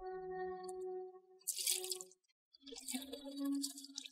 Thank you.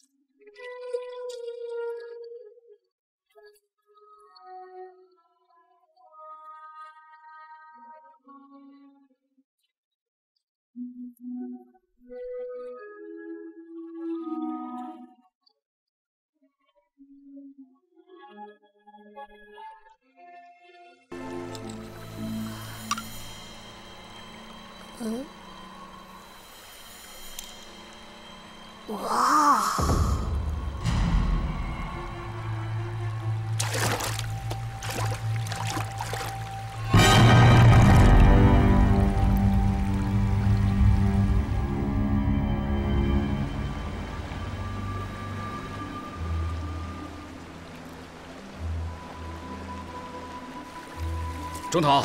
中头，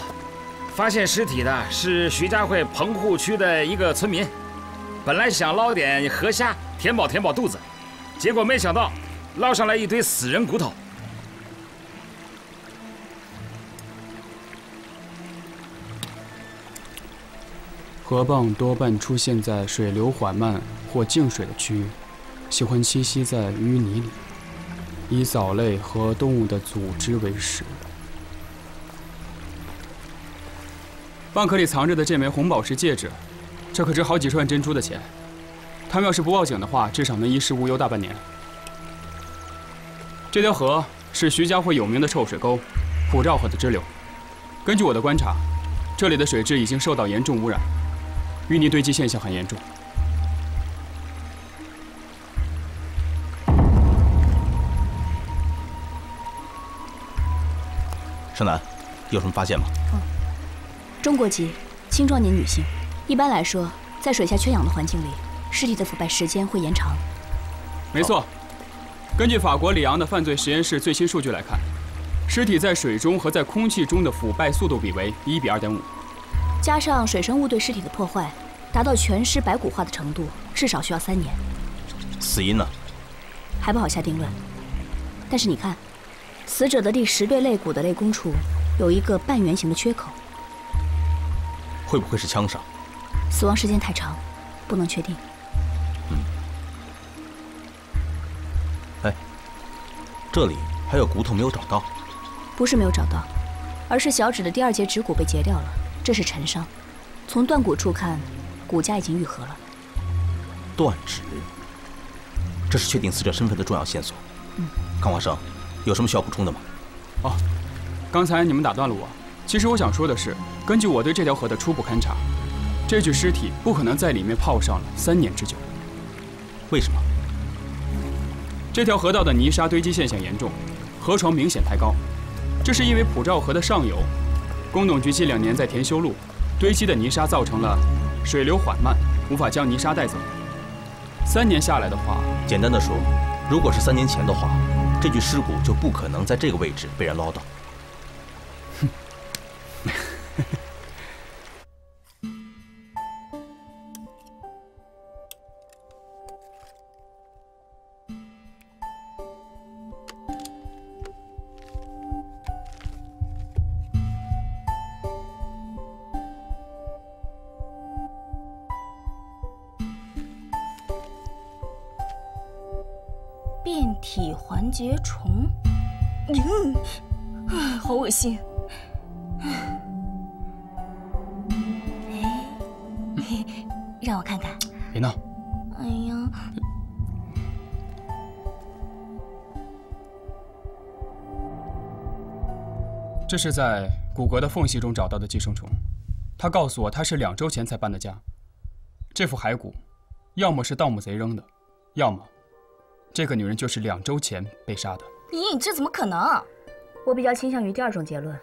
发现尸体的是徐家汇棚户区的一个村民，本来想捞点河虾填饱填饱肚子，结果没想到捞上来一堆死人骨头。河蚌多半出现在水流缓慢或静水的区域，喜欢栖息在淤泥里，以藻类和动物的组织为食。蚌壳里藏着的这枚红宝石戒指，这可值好几十万珍珠的钱。他们要是不报警的话，至少能衣食无忧大半年。这条河是徐家汇有名的臭水沟——普照河的支流。根据我的观察，这里的水质已经受到严重污染，淤泥堆积现象很严重。盛楠，有什么发现吗？中国籍，青壮年女性。一般来说，在水下缺氧的环境里，尸体的腐败时间会延长。没错，根据法国里昂的犯罪实验室最新数据来看，尸体在水中和在空气中的腐败速度比为一比二点五。加上水生物对尸体的破坏，达到全尸白骨化的程度，至少需要三年。死因呢？还不好下定论。但是你看，死者的第十对肋骨的肋弓处有一个半圆形的缺口。会不会是枪伤？死亡时间太长，不能确定。嗯。哎，这里还有骨头没有找到。不是没有找到，而是小指的第二节指骨被截掉了，这是陈伤。从断骨处看，骨架已经愈合了。断指，这是确定死者身份的重要线索。嗯。康华生，有什么需要补充的吗？哦，刚才你们打断了我。其实我想说的是，根据我对这条河的初步勘察，这具尸体不可能在里面泡上了三年之久。为什么？这条河道的泥沙堆积现象严重，河床明显抬高。这是因为普照河的上游，工农局近两年在填修路，堆积的泥沙造成了水流缓慢，无法将泥沙带走。三年下来的话，简单的说，如果是三年前的话，这具尸骨就不可能在这个位置被人捞到。体环节虫，嗯，好恶心。哎，让我看看。别闹。哎呀，这是在骨骼的缝隙中找到的寄生虫。他告诉我，他是两周前才搬的家。这副骸骨，要么是盗墓贼扔的，要么……这个女人就是两周前被杀的。咦，这怎么可能？我比较倾向于第二种结论。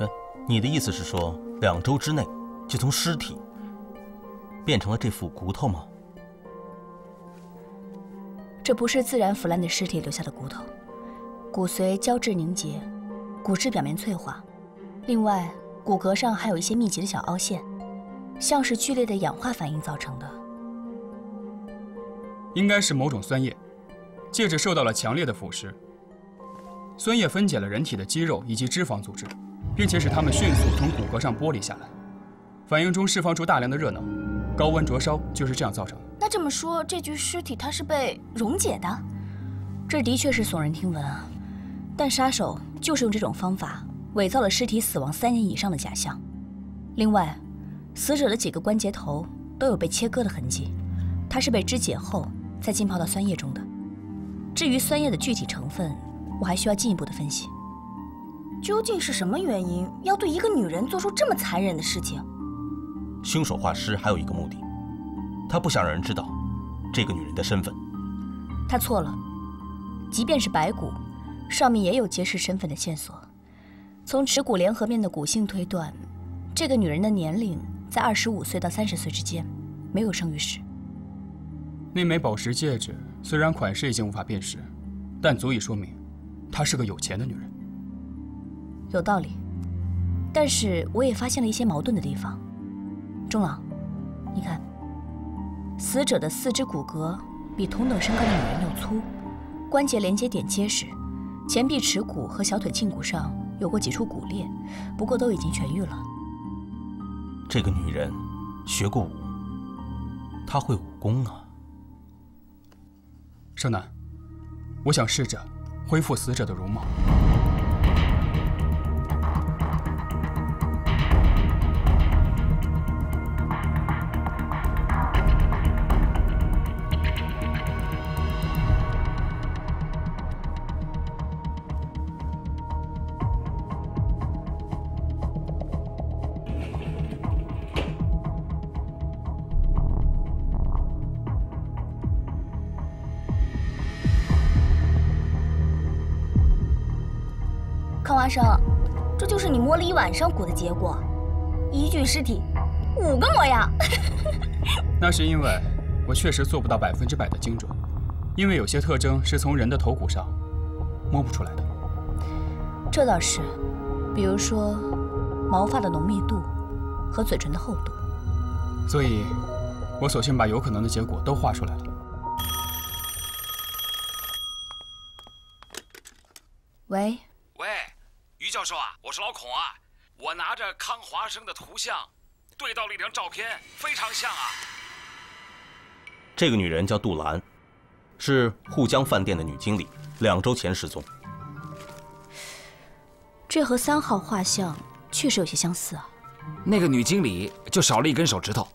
嗯，你的意思是说，两周之内就从尸体变成了这副骨头吗？这不是自然腐烂的尸体留下的骨头，骨髓胶质凝结，骨质表面脆化。另外，骨骼上还有一些密集的小凹陷，像是剧烈的氧化反应造成的。应该是某种酸液。戒指受到了强烈的腐蚀，酸液分解了人体的肌肉以及脂肪组织，并且使它们迅速从骨骼上剥离下来，反应中释放出大量的热能，高温灼烧就是这样造成的。那这么说，这具尸体它是被溶解的？这的确是耸人听闻啊，但杀手就是用这种方法伪造了尸体死亡三年以上的假象。另外，死者的几个关节头都有被切割的痕迹，它是被肢解后再浸泡到酸液中的。至于酸液的具体成分，我还需要进一步的分析。究竟是什么原因要对一个女人做出这么残忍的事情？凶手画师还有一个目的，他不想让人知道这个女人的身份。他错了，即便是白骨，上面也有揭示身份的线索。从耻骨联合面的骨性推断，这个女人的年龄在二十五岁到三十岁之间，没有生育史。那枚宝石戒指虽然款式已经无法辨识，但足以说明，她是个有钱的女人。有道理，但是我也发现了一些矛盾的地方。钟朗，你看，死者的四肢骨骼比同等身高的女人要粗，关节连接点结实，前臂尺骨和小腿胫骨上有过几处骨裂，不过都已经痊愈了。这个女人学过武，她会武功啊。胜男，我想试着恢复死者的容貌。上骨的结果，一具尸体，五个模样。那是因为我确实做不到百分之百的精准，因为有些特征是从人的头骨上摸不出来的。这倒是，比如说毛发的浓密度和嘴唇的厚度。所以，我索性把有可能的结果都画出来了。喂，喂，于教授啊，我是老孔啊，我拿着康华生的图像，对到了一张照片，非常像啊。这个女人叫杜兰，是沪江饭店的女经理，两周前失踪。这和三号画像确实有些相似啊。那个女经理就少了一根手指头。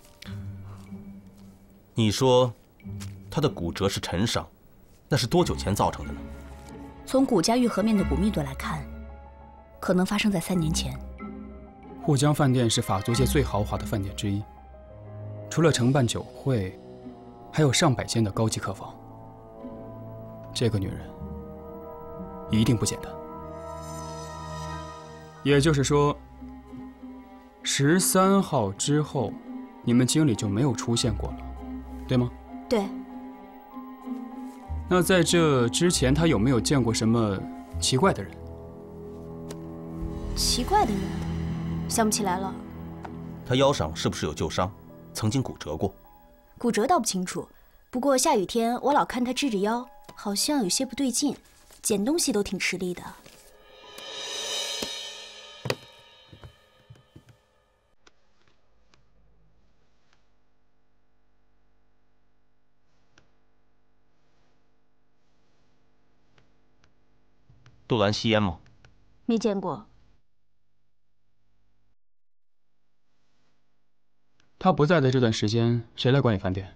你说，她的骨折是陈伤，那是多久前造成的呢？从骨架愈合面的骨密度来看，可能发生在三年前。沪江饭店是法租界最豪华的饭店之一，除了承办酒会，还有上百间的高级客房。这个女人一定不简单。也就是说，十三号之后，你们经理就没有出现过了，对吗？对，那在这之前，他有没有见过什么奇怪的人？奇怪的人，想不起来了。他腰上是不是有旧伤？曾经骨折过？骨折倒不清楚，不过下雨天我老看他支着腰，好像有些不对劲，捡东西都挺吃力的。杜兰吸烟吗？没见过。他不在的这段时间，谁来管理饭店？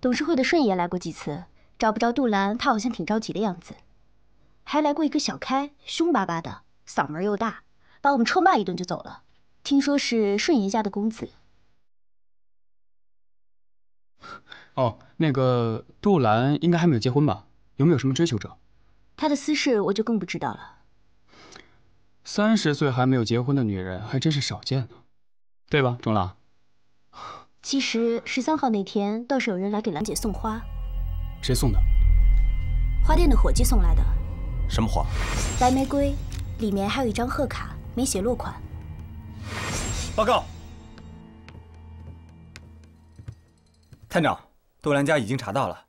董事会的顺爷来过几次，找不着杜兰，他好像挺着急的样子。还来过一个小开，凶巴巴的，嗓门又大，把我们臭骂一顿就走了。听说是顺爷家的公子。哦，那个杜兰应该还没有结婚吧？有没有什么追求者？他的私事我就更不知道了。三十岁还没有结婚的女人还真是少见呢，对吧，钟朗？其实十三号那天倒是有人来给兰姐送花，谁送的？花店的伙计送来的，什么花？白玫瑰，里面还有一张贺卡，没写落款。报告，探长，杜兰家已经查到了。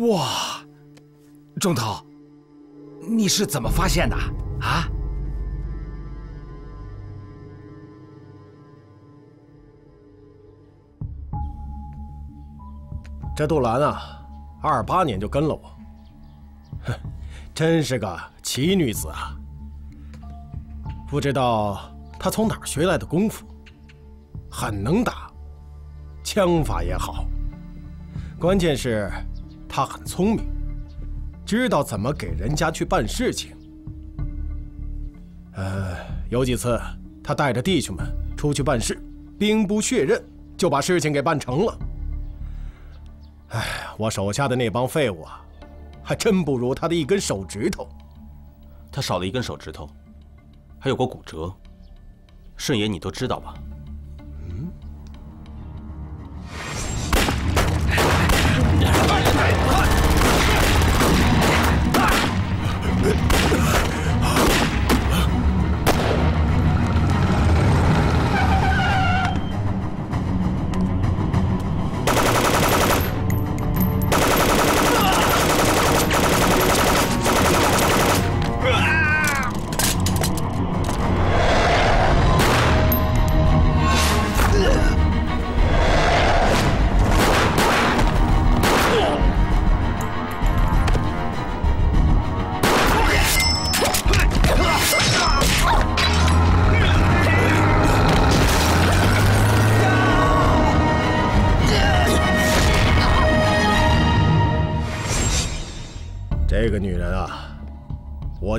哇，钟头，你是怎么发现的啊？这杜兰啊，二八年就跟了我，哼，真是个奇女子啊！不知道她从哪儿学来的功夫，很能打，枪法也好。关键是，他很聪明，知道怎么给人家去办事情。呃，有几次他带着弟兄们出去办事，兵不血刃就把事情给办成了。哎，我手下的那帮废物啊，还真不如他的一根手指头。他少了一根手指头，还有过骨折。顺爷，你都知道吧？Uh.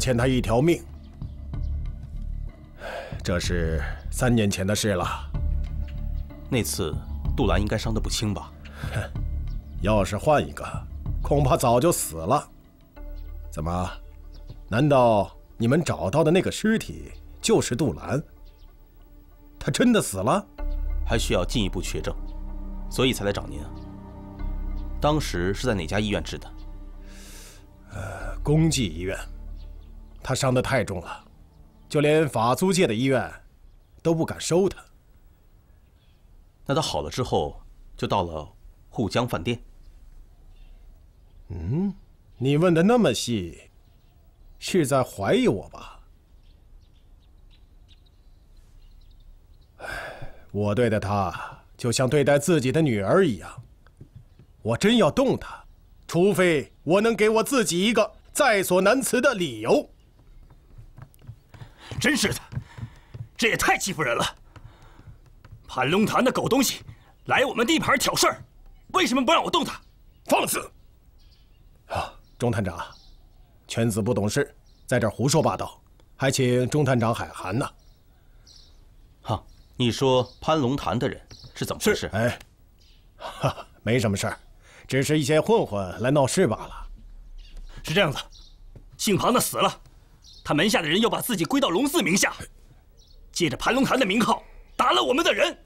欠他一条命。这是三年前的事了。那次杜兰应该伤得不轻吧？哼，要是换一个，恐怕早就死了。怎么？难道你们找到的那个尸体就是杜兰？他真的死了？还需要进一步确证，所以才来找您啊。当时是在哪家医院治的？呃，公济医院，他伤得太重了，就连法租界的医院都不敢收他。那他好了之后，就到了沪江饭店。嗯，你问的那么细，是在怀疑我吧？唉，我对待他就像对待自己的女儿一样，我真要动他。除非我能给我自己一个在所难辞的理由。真是的，这也太欺负人了！盘龙潭的狗东西，来我们地盘挑事儿，为什么不让我动他？放肆！啊，钟探长，犬子不懂事，在这胡说八道，还请钟探长海涵呢。哈，你说潘龙潭的人是怎么回事？哎，哈，没什么事儿。只是一些混混来闹事罢了。是这样子，姓庞的死了，他门下的人又把自己归到龙四名下，借着盘龙潭的名号打了我们的人，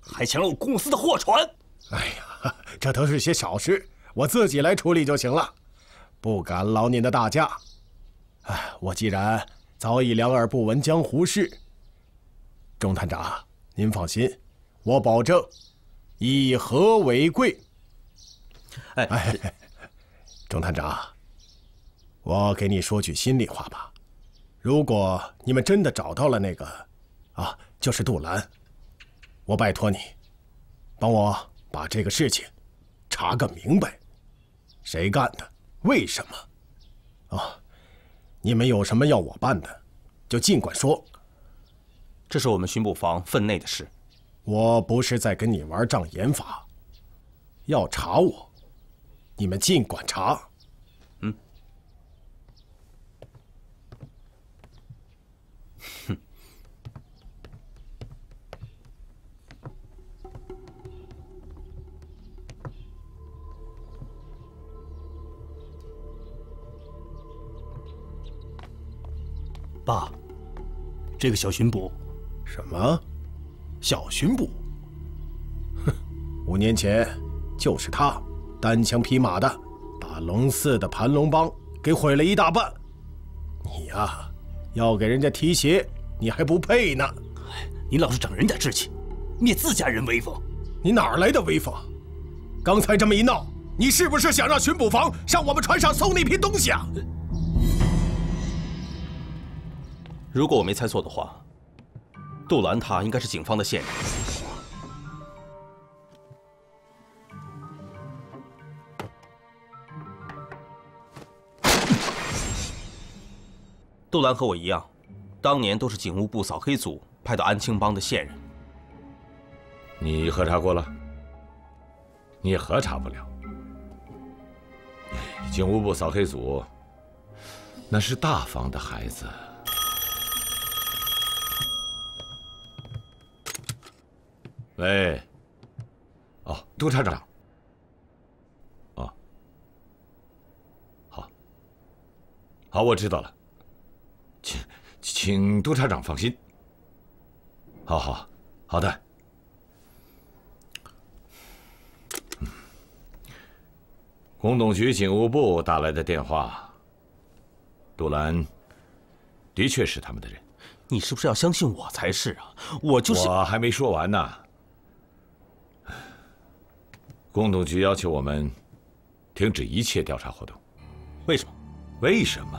还抢了我公司的货船。哎呀，这都是些小事，我自己来处理就行了，不敢劳您的大驾。哎，我既然早已两耳不闻江湖事，钟探长，您放心，我保证以和为贵。哎哎，钟探长，我给你说句心里话吧，如果你们真的找到了那个，啊，就是杜兰，我拜托你，帮我把这个事情查个明白，谁干的，为什么？啊，你们有什么要我办的，就尽管说。这是我们巡捕房分内的事，我不是在跟你玩障眼法，要查我。你们尽管查。爸，这个小巡捕，什么？小巡捕？哼，五年前就是他。单枪匹马的，把龙寺的盘龙帮给毁了一大半。你呀，要给人家提鞋，你还不配呢！你老是长人家志气，灭自家人威风。你哪儿来的威风？刚才这么一闹，你是不是想让巡捕房上我们船上搜那批东西啊？如果我没猜错的话，杜兰他应该是警方的线人。杜兰和我一样，当年都是警务部扫黑组派到安青帮的线人。你核查过了？你也核查不了。警务部扫黑组那是大方的孩子。喂，哦，督察长。哦，好，好，我知道了。请，请督察长放心。好好，好的。工董局警务部打来的电话，杜兰的确是他们的人。你是不是要相信我才是啊？我就是……我还没说完呢。工董局要求我们停止一切调查活动。为什么？为什么？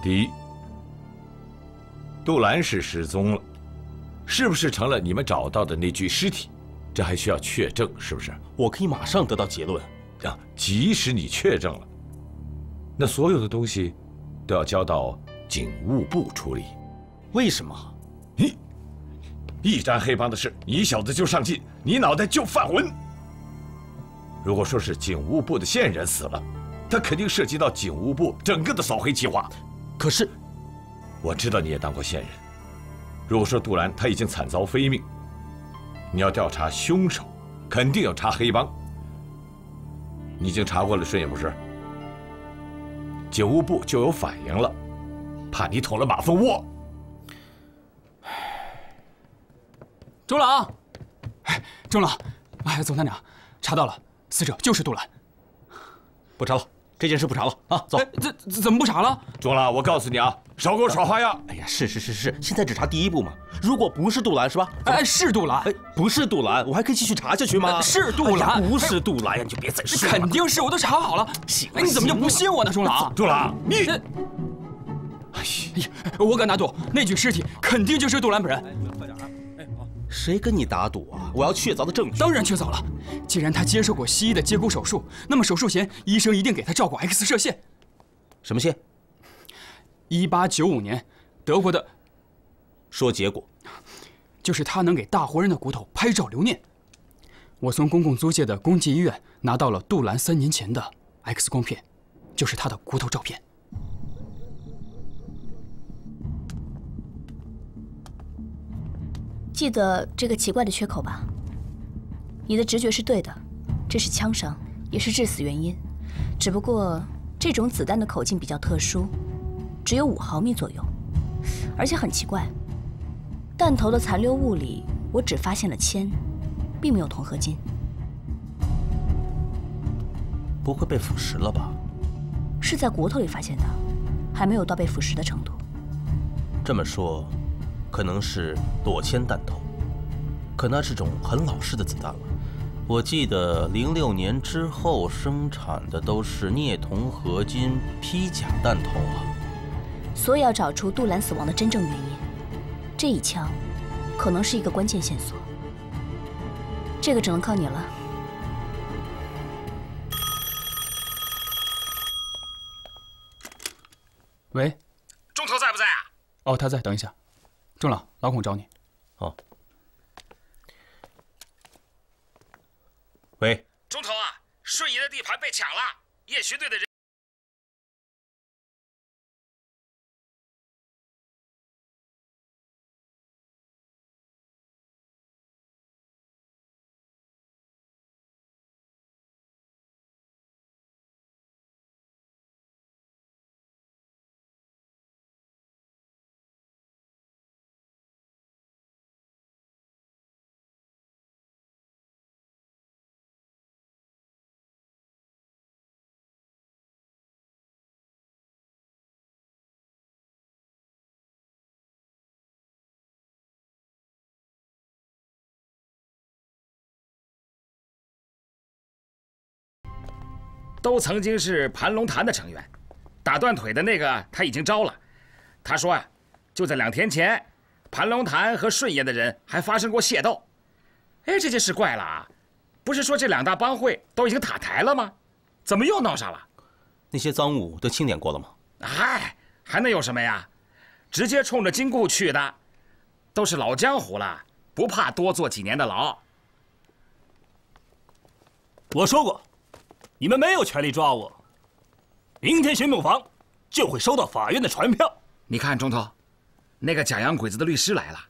第一，杜兰是失踪了，是不是成了你们找到的那具尸体？这还需要确证，是不是？我可以马上得到结论。啊，即使你确证了，那所有的东西都要交到警务部处理。为什么？一沾黑帮的事，你小子就上进，你脑袋就犯浑。如果说是警务部的线人死了，他肯定涉及到警务部整个的扫黑计划。可是，我知道你也当过线人。如果说杜兰他已经惨遭非命，你要调查凶手，肯定要查黑帮。你已经查过了，顺眼不是？警务部就有反应了，怕你捅了马蜂窝。周朗，哎，周朗，哎，总探长，查到了，死者就是杜兰。不查了，这件事不查了啊！走。怎怎么不查了？中了，我告诉你啊，少给我耍花样！哎呀，是是是是，现在只查第一步嘛。如果不是杜兰是吧？哎，是杜兰。哎，不是杜兰，我还可以继续查下去吗？是杜兰，不是杜兰呀，你就别再说了。肯定是，我都查好了。行，你怎么就不信我呢，钟朗？钟朗，你，哎呀，我敢打赌，那具尸体肯定就是杜兰本人。谁跟你打赌啊？我要确凿的证据。当然确凿了。既然他接受过西医的接骨手术，那么手术前医生一定给他照过 X 射线。什么线？一八九五年，德国的。说结果。就是他能给大活人的骨头拍照留念。我从公共租界的公济医院拿到了杜兰三年前的 X 光片，就是他的骨头照片。记得这个奇怪的缺口吧？你的直觉是对的，这是枪伤，也是致死原因。只不过这种子弹的口径比较特殊，只有五毫米左右，而且很奇怪。弹头的残留物里，我只发现了铅，并没有铜合金。不会被腐蚀了吧？是在骨头里发现的，还没有到被腐蚀的程度。这么说，可能是躲铅弹头，可那是种很老式的子弹了。我记得零六年之后生产的都是镍铜合金披甲弹头啊。所以要找出杜兰死亡的真正原因。这一枪，可能是一个关键线索。这个只能靠你了。喂，钟头在不在啊？哦，他在。等一下，钟老，老孔找你。哦。喂，钟头啊，顺爷的地盘被抢了，夜巡队的人。都曾经是盘龙潭的成员。打断腿的那个他已经招了。他说啊，就在两天前，盘龙潭和顺爷的人还发生过械斗。哎，这件事怪了啊！不是说这两大帮会都已经塔台了吗？怎么又闹上了？那些赃物都清点过了吗？嗨，还能有什么呀？直接冲着金库去的，都是老江湖了，不怕多坐几年的牢。我说过，你们没有权利抓我。明天巡捕房就会收到法院的传票。你看，中头，那个假洋鬼子的律师来了。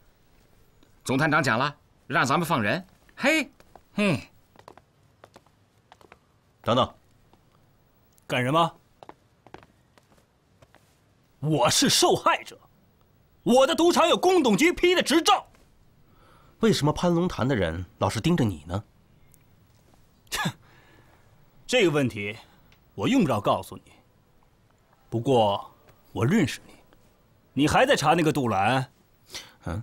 总探长讲了，让咱们放人。嘿，嘿。等等，干什么？我是受害者，我的赌场有公董局批的执照。为什么潘龙潭的人老是盯着你呢？这个问题，我用不着告诉你。不过，我认识你，你还在查那个杜兰？嗯。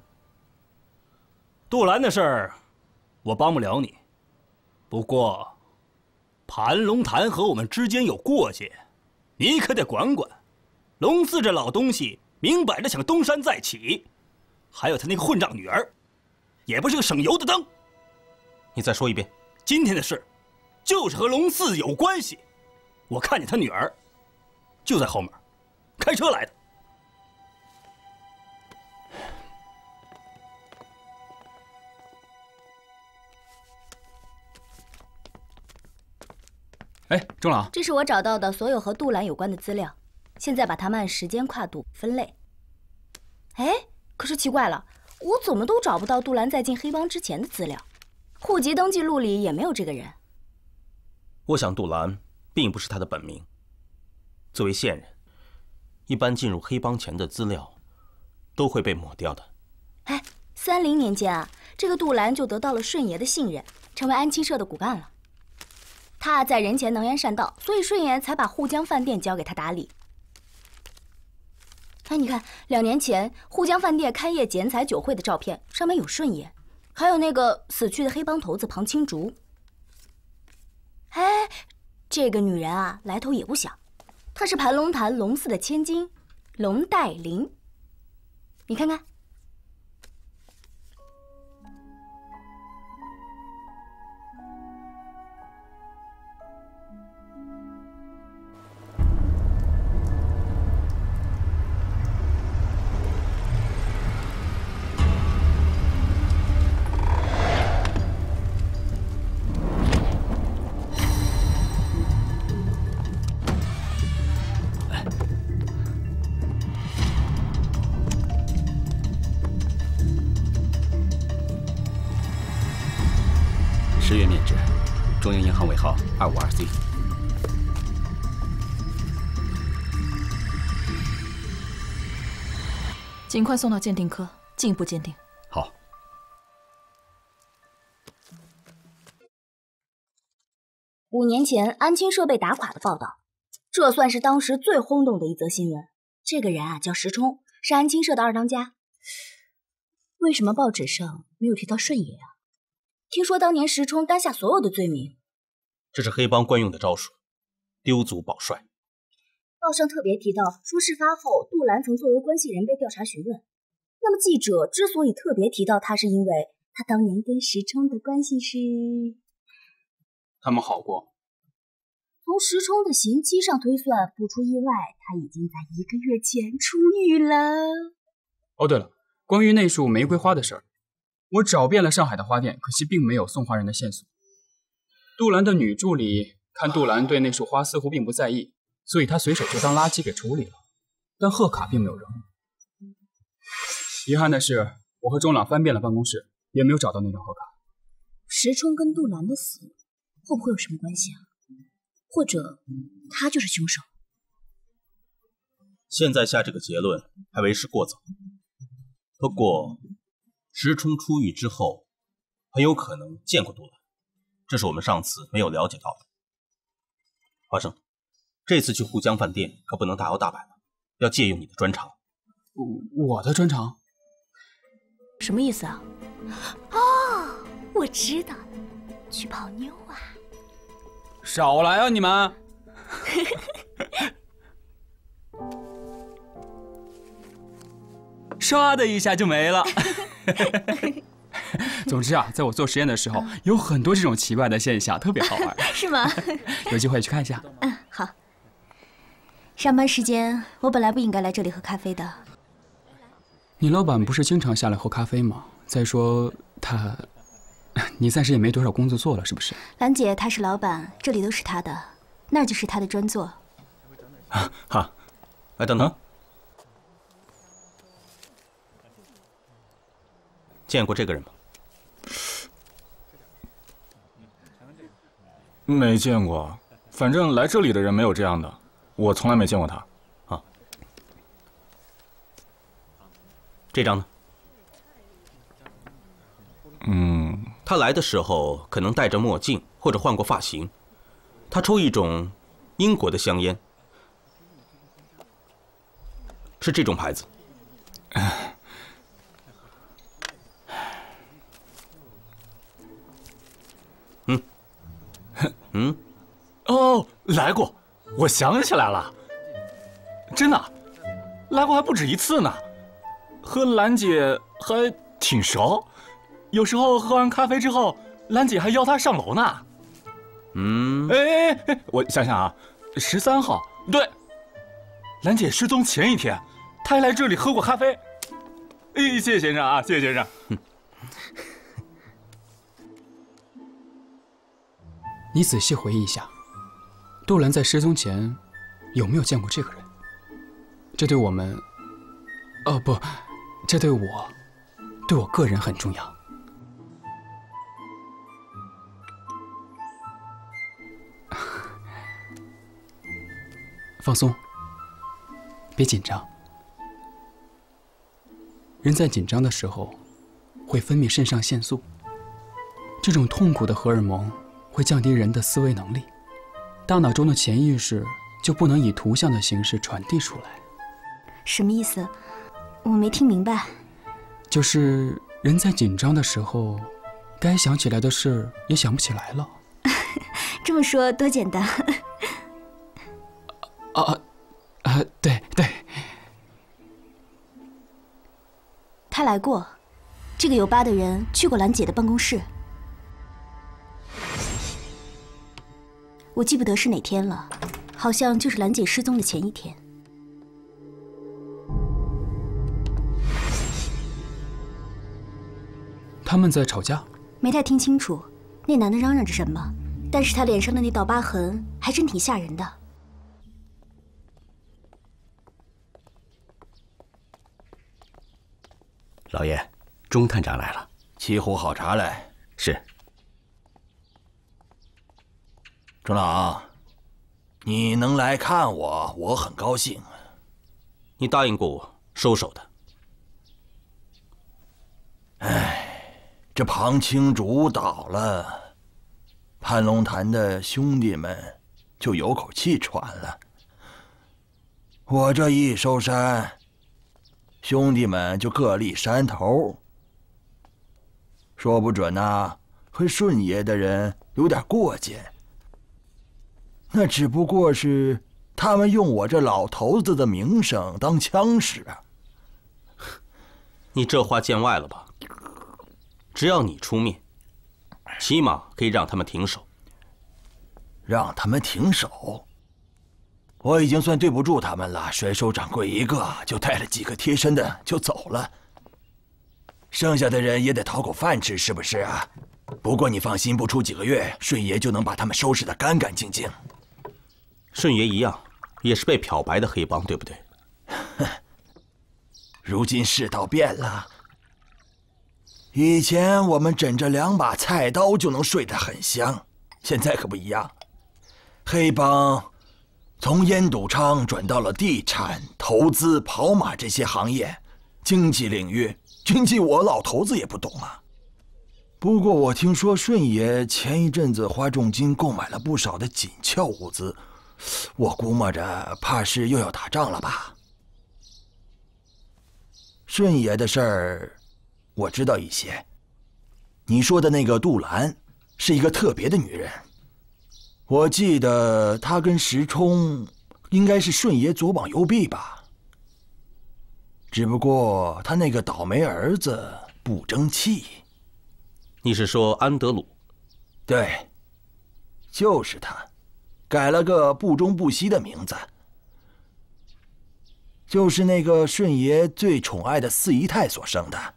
杜兰的事儿，我帮不了你。不过，盘龙潭和我们之间有过节，你可得管管。龙四这老东西，明摆着想东山再起，还有他那个混账女儿，也不是个省油的灯。你再说一遍，今天的事，就是和龙四有关系。我看见他女儿，就在后面，开车来的。哎，钟老，这是我找到的所有和杜兰有关的资料。现在把它们按时间跨度分类。哎，可是奇怪了，我怎么都找不到杜兰在进黑帮之前的资料，户籍登记录里也没有这个人。我想杜兰并不是他的本名。作为线人，一般进入黑帮前的资料都会被抹掉的。哎，三零年间啊，这个杜兰就得到了顺爷的信任，成为安青社的骨干了。他在人前能言善道，所以顺爷才把沪江饭店交给他打理。哎，你看，两年前沪江饭店开业剪彩酒会的照片，上面有顺爷，还有那个死去的黑帮头子庞青竹。哎，这个女人啊，来头也不小，她是盘龙潭龙寺的千金，龙黛玲。你看看。尽快送到鉴定科进一步鉴定。好。五年前安青社被打垮的报道，这算是当时最轰动的一则新闻。这个人啊叫石冲，是安青社的二当家。为什么报纸上没有提到顺爷啊？听说当年石冲担下所有的罪名。这是黑帮惯用的招数，丢卒保帅。报上特别提到说，事发后杜兰曾作为关系人被调查询问。那么记者之所以特别提到他，是因为他当年跟石冲的关系是……他们好过。从石冲的刑期上推算，不出意外，他已经在一个月前出狱了。哦，对了，关于那束玫瑰花的事儿，我找遍了上海的花店，可惜并没有送花人的线索。杜兰的女助理看杜兰对那束花似乎并不在意，所以他随手就当垃圾给处理了。但贺卡并没有扔。遗憾的是，我和钟朗翻遍了办公室，也没有找到那张贺卡。石冲跟杜兰的死会不会有什么关系啊？或者他就是凶手？现在下这个结论还为时过早。不过，石冲出狱之后，很有可能见过杜兰。这是我们上次没有了解到的。华生，这次去沪江饭店可不能大摇大摆的，要借用你的专长。我的专长？什么意思啊？哦，我知道了，去泡妞啊。少来啊你们。唰的一下就没了。总之啊，在我做实验的时候，有很多这种奇怪的现象，特别好玩。是吗？有机会去看一下。嗯，好。上班时间，我本来不应该来这里喝咖啡的。你老板不是经常下来喝咖啡吗？再说他，你暂时也没多少工作做了，是不是？兰姐，她是老板，这里都是她的，那儿就是她的专座。啊，好。哎，等等，见过这个人吗？没见过，反正来这里的人没有这样的，我从来没见过他。啊，这张呢？嗯，他来的时候可能戴着墨镜，或者换过发型。他抽一种英国的香烟。是这种牌子。嗯，嗯，哦，来过，我想起来了，真的，来过还不止一次呢，和兰姐还挺熟，有时候喝完咖啡之后，兰姐还邀她上楼呢。嗯，哎哎哎，我想想啊，十三号，对，兰姐失踪前一天。她还来这里喝过咖啡。哎，谢谢先生啊，谢谢先生。你仔细回忆一下，杜兰在失踪前有没有见过这个人？这对我们……哦不，这对我，对我个人很重要。放松，别紧张。人在紧张的时候，会分泌肾上腺素。这种痛苦的荷尔蒙会降低人的思维能力，大脑中的潜意识就不能以图像的形式传递出来。什么意思？我没听明白。就是人在紧张的时候，该想起来的事也想不起来了。这么说多简单。啊 啊，对对。他来过，这个有疤的人去过兰姐的办公室，我记不得是哪天了，好像就是兰姐失踪的前一天。他们在吵架？没太听清楚，那男的嚷嚷着什么，但是他脸上的那道疤痕还真挺吓人的。老爷，钟探长来了，沏壶好茶来。是。钟老，你能来看我，我很高兴。你答应过我收手的。哎，这庞青竹倒了，盘龙潭的兄弟们就有口气喘了。我这一收山。兄弟们就各立山头，说不准呐，和顺爷的人有点过节。那只不过是他们用我这老头子的名声当枪使啊！你这话见外了吧？只要你出面，起码可以让他们停手。让他们停手？我已经算对不住他们了，甩手掌柜一个，就带了几个贴身的就走了。剩下的人也得讨口饭吃，是不是啊？不过你放心，不出几个月，顺爷就能把他们收拾得干干净净。顺爷一样，也是被漂白的黑帮，对不对？如今世道变了，以前我们枕着两把菜刀就能睡得很香，现在可不一样，黑帮。从烟赌娼转到了地产投资、跑马这些行业，经济领域，经济我老头子也不懂啊。不过我听说顺爷前一阵子花重金购买了不少的紧俏物资，我估摸着怕是又要打仗了吧。顺爷的事儿，我知道一些。你说的那个杜兰，是一个特别的女人。我记得她跟石冲应该是顺爷左膀右臂吧？只不过他那个倒霉儿子不争气。你是说安德鲁？对，就是他，改了个不忠不息的名字。就是那个顺爷最宠爱的四姨太所生的。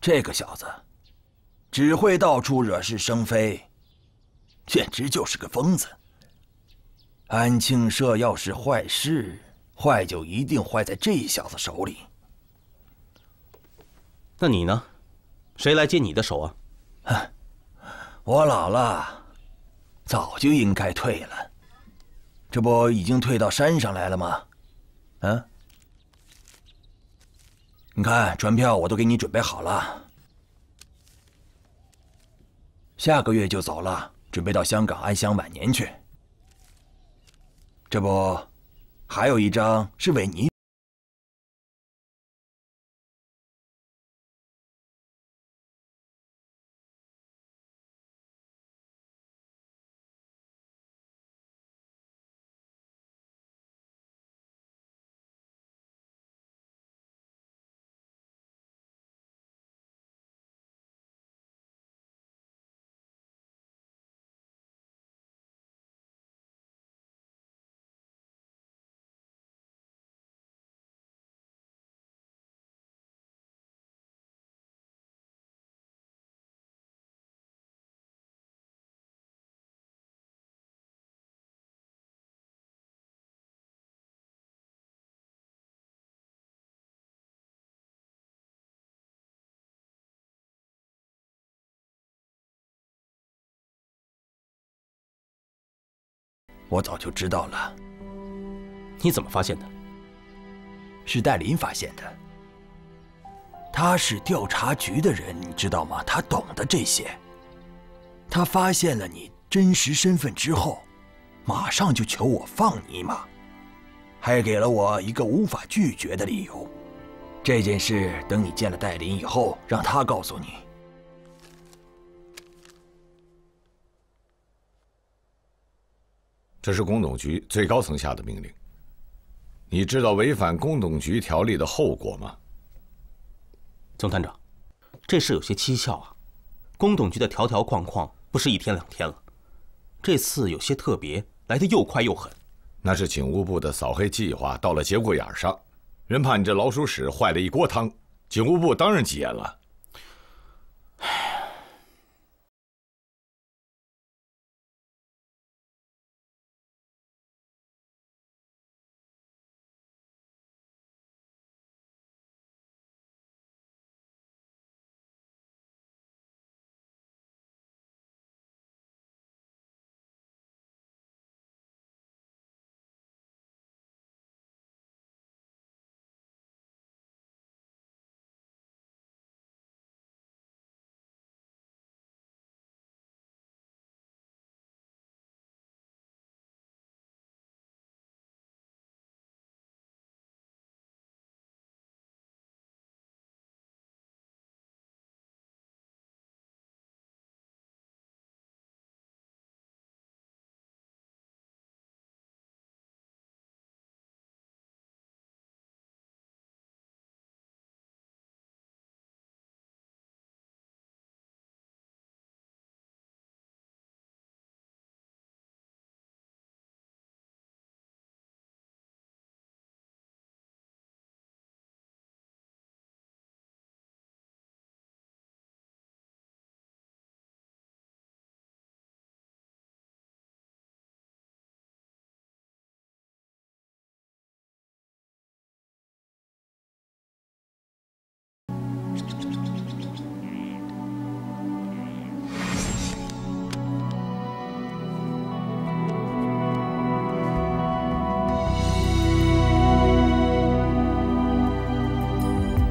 这个小子，只会到处惹是生非，简直就是个疯子。安庆社要是坏事，坏就一定坏在这小子手里。那你呢？谁来接你的手啊？哼，我老了，早就应该退了。这不已经退到山上来了吗？嗯。你看，船票我都给你准备好了，下个月就走了，准备到香港安享晚年去。这不，还有一张是为你。我早就知道了。你怎么发现的？是戴林发现的。他是调查局的人，你知道吗？他懂得这些。他发现了你真实身份之后，马上就求我放你一马，还给了我一个无法拒绝的理由。这件事等你见了戴林以后，让他告诉你。这是工董局最高层下的命令。你知道违反工董局条例的后果吗？总探长，这事有些蹊跷啊。工董局的条条框框不是一天两天了，这次有些特别，来得又快又狠。那是警务部的扫黑计划到了节骨眼上，人怕你这老鼠屎坏了一锅汤，警务部当然急眼了。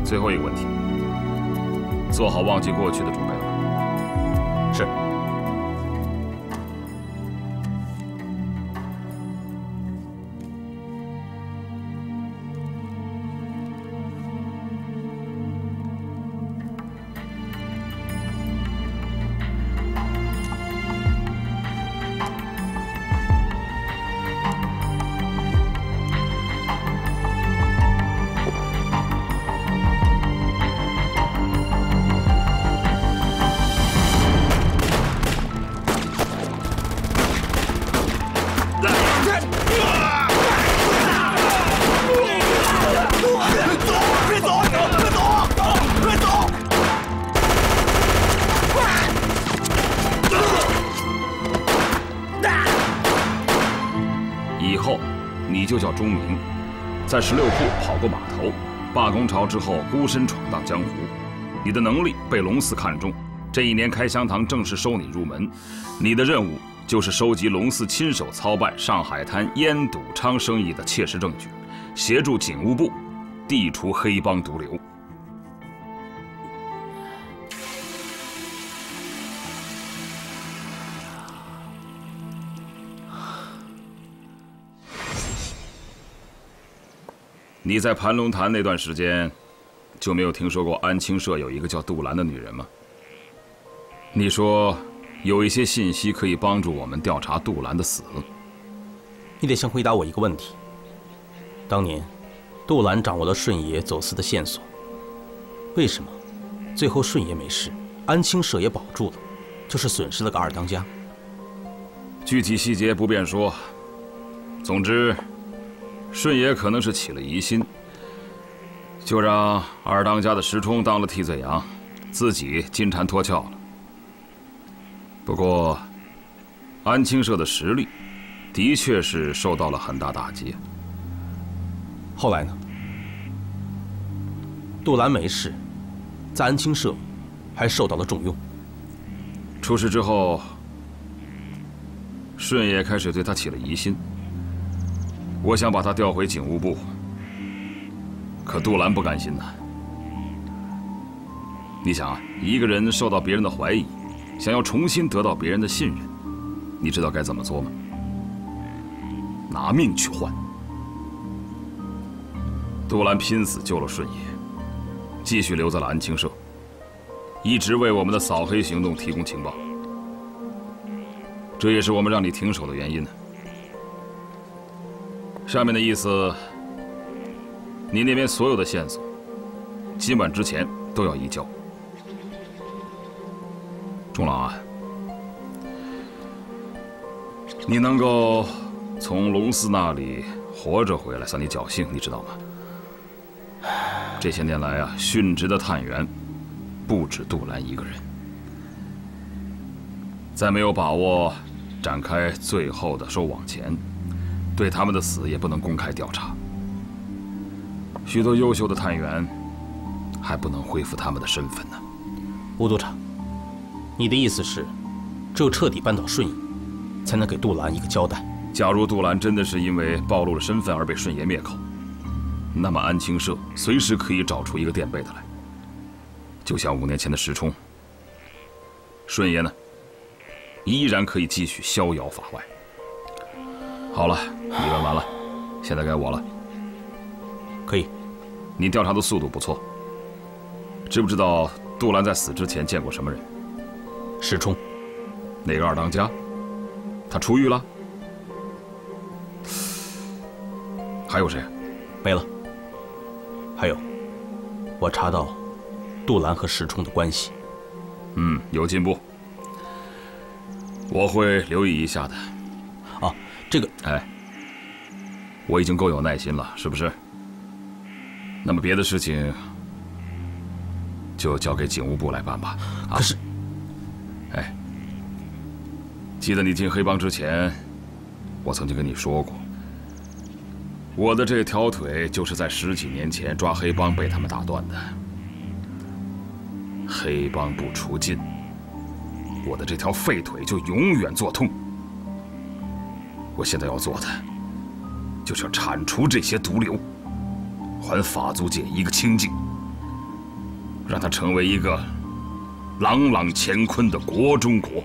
最后一个问题，做好忘记过去的准备了。是。在十六铺跑过码头，罢工潮之后孤身闯荡江湖，你的能力被龙四看中，这一年开香堂正式收你入门，你的任务就是收集龙四亲手操办上海滩烟赌娼生意的切实证据，协助警务部地除黑帮毒瘤。你在盘龙潭那段时间，就没有听说过安青社有一个叫杜兰的女人吗？你说有一些信息可以帮助我们调查杜兰的死。你得先回答我一个问题：当年，杜兰掌握了顺爷走私的线索，为什么最后顺爷没事，安青社也保住了，就是损失了个二当家？具体细节不便说，总之。顺爷可能是起了疑心，就让二当家的石冲当了替罪羊，自己金蝉脱壳了。不过，安青社的实力的确是受到了很大打击。后来呢？杜兰没事，在安青社还受到了重用。出事之后，顺爷开始对他起了疑心。我想把他调回警务部，可杜兰不甘心呐。你想啊，一个人受到别人的怀疑，想要重新得到别人的信任，你知道该怎么做吗？拿命去换。杜兰拼死救了顺爷，继续留在了安清社，一直为我们的扫黑行动提供情报。这也是我们让你停手的原因呢。上面的意思，你那边所有的线索，今晚之前都要移交。钟朗啊，你能够从龙四那里活着回来，算你侥幸，你知道吗？这些年来啊，殉职的探员不止杜兰一个人，在没有把握展开最后的收网前。对他们的死也不能公开调查，许多优秀的探员还不能恢复他们的身份呢。吴督察，你的意思是，只有彻底扳倒顺义，才能给杜兰一个交代？假如杜兰真的是因为暴露了身份而被顺爷灭口，那么安清社随时可以找出一个垫背的来，就像五年前的石冲。顺爷呢，依然可以继续逍遥法外。好了，你问完了，现在该我了。可以，你调查的速度不错。知不知道杜兰在死之前见过什么人？石冲。哪个二当家？他出狱了？还有谁？没了。还有，我查到杜兰和石冲的关系。嗯，有进步。我会留意一下的。这个，哎，我已经够有耐心了，是不是？那么别的事情就交给警务部来办吧。可是，哎，记得你进黑帮之前，我曾经跟你说过，我的这条腿就是在十几年前抓黑帮被他们打断的。黑帮不除尽，我的这条废腿就永远做痛。我现在要做的，就是要铲除这些毒瘤，还法租界一个清净，让它成为一个朗朗乾坤的国中国。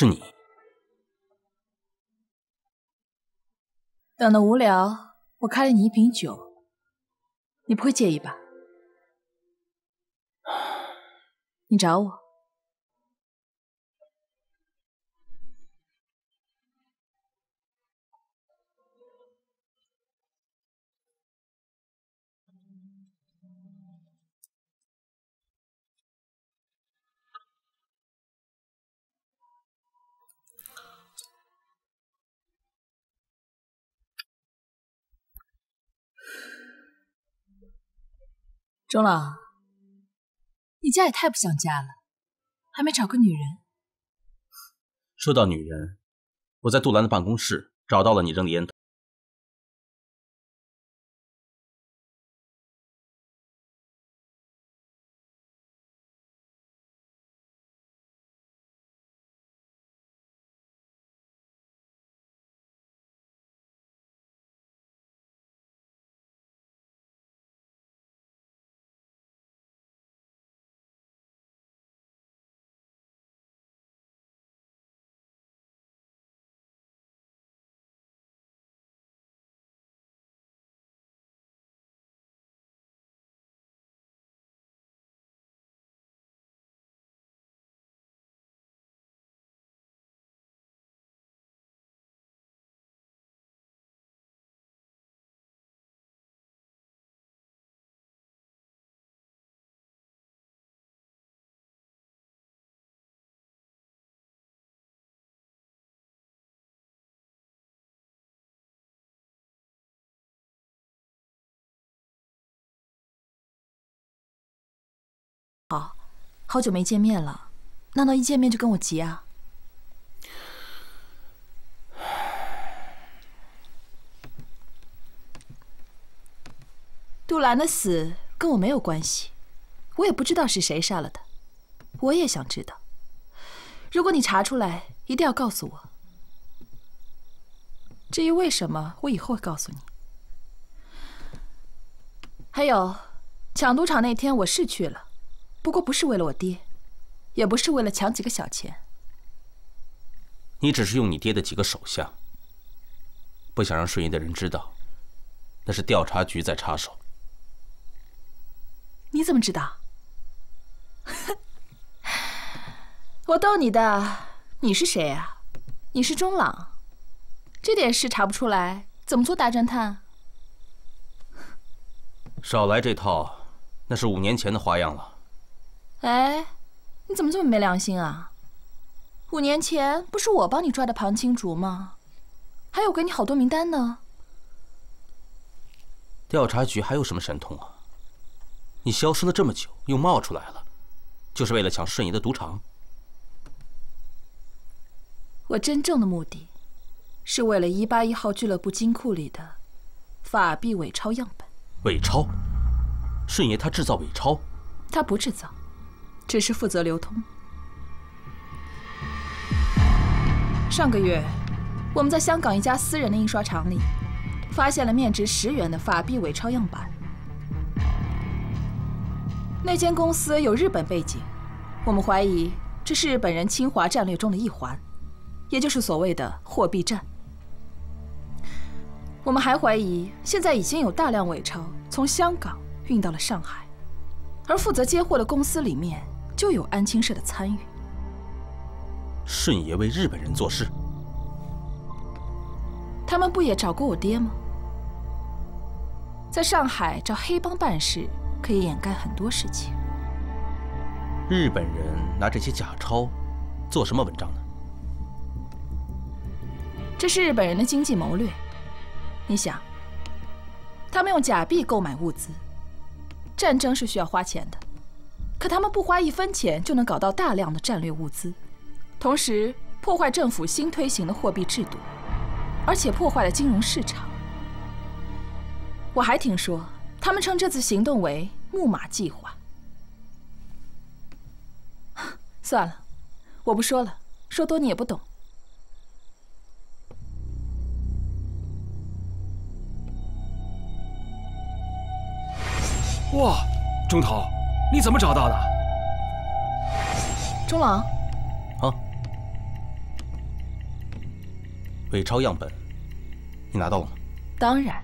是你。等的无聊，我开了你一瓶酒，你不会介意吧？你找我。钟老，你家也太不像家了，还没找个女人。说到女人，我在杜兰的办公室找到了你扔的烟头。好久没见面了，难道一见面就跟我急啊？杜兰的死跟我没有关系，我也不知道是谁杀了他，我也想知道。如果你查出来，一定要告诉我。至于为什么，我以后会告诉你。还有，抢赌场那天我是去了。不过不是为了我爹，也不是为了抢几个小钱。你只是用你爹的几个手下，不想让顺义的人知道，那是调查局在插手。你怎么知道？我逗你的。你是谁啊？你是钟朗，这点事查不出来，怎么做大侦探？少来这套，那是五年前的花样了。哎，你怎么这么没良心啊？五年前不是我帮你抓的庞青竹吗？还有给你好多名单呢。调查局还有什么神通啊？你消失了这么久，又冒出来了，就是为了抢顺爷的赌场？我真正的目的，是为了一八一号俱乐部金库里的法币伪钞样本。伪钞？顺爷他制造伪钞？他不制造。只是负责流通。上个月，我们在香港一家私人的印刷厂里，发现了面值十元的法币伪钞样板。那间公司有日本背景，我们怀疑这是日本人侵华战略中的一环，也就是所谓的货币战。我们还怀疑，现在已经有大量伪钞从香港运到了上海，而负责接货的公司里面。就有安青社的参与。顺爷为日本人做事，他们不也找过我爹吗？在上海找黑帮办事，可以掩盖很多事情。日本人拿这些假钞做什么文章呢？这是日本人的经济谋略。你想，他们用假币购买物资，战争是需要花钱的。可他们不花一分钱就能搞到大量的战略物资，同时破坏政府新推行的货币制度，而且破坏了金融市场。我还听说他们称这次行动为“木马计划”。算了，我不说了，说多你也不懂。哇，钟涛。你怎么找到的？钟老啊伪钞样本你拿到了吗？当然。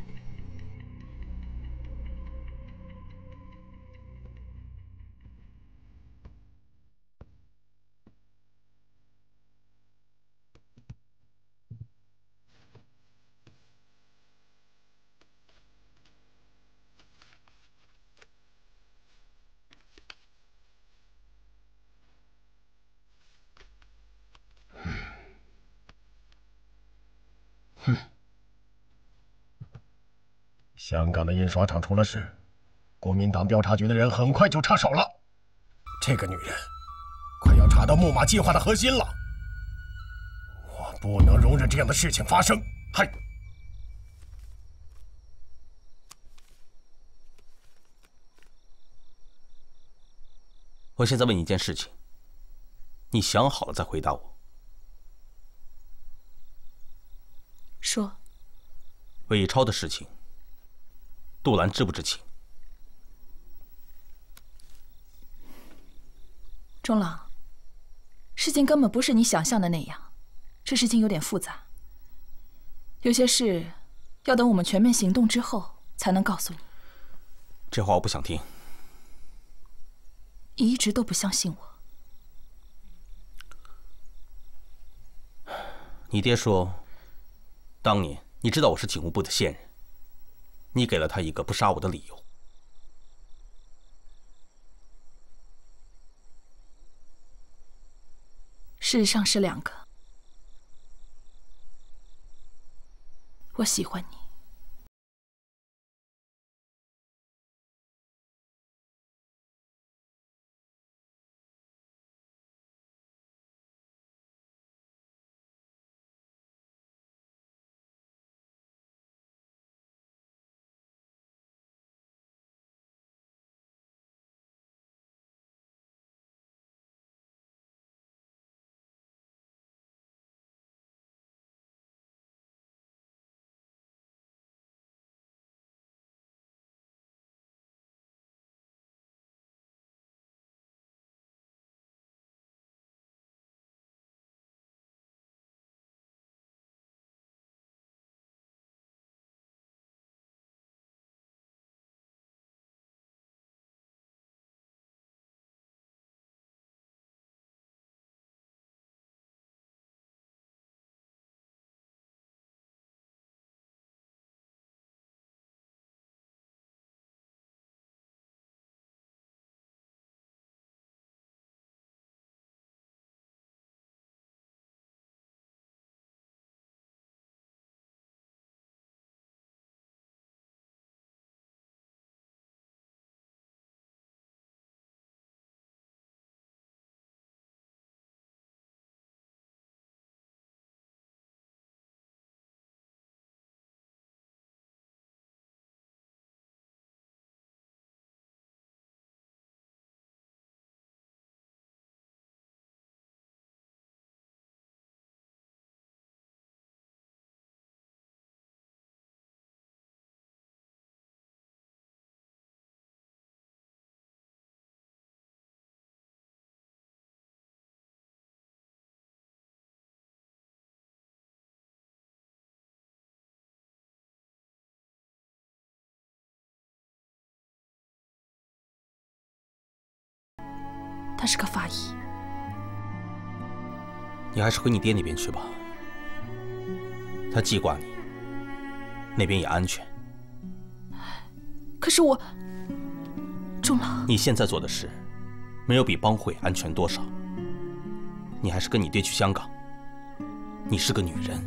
哼！香港的印刷厂出了事，国民党调查局的人很快就插手了。这个女人，快要查到木马计划的核心了。我不能容忍这样的事情发生。嗨！我现在问你一件事情，你想好了再回答我。说，魏超的事情，杜兰知不知情？钟朗，事情根本不是你想象的那样，这事情有点复杂，有些事要等我们全面行动之后才能告诉你。这话我不想听。你一直都不相信我。你爹说，当年你知道我是警务部的线人，你给了他一个不杀我的理由。事实上是两个。我喜欢你。他是个法医，你还是回你爹那边去吧。他记挂你，那边也安全。可是我，钟朗，你现在做的事，没有比帮会安全多少。你还是跟你爹去香港。你是个女人，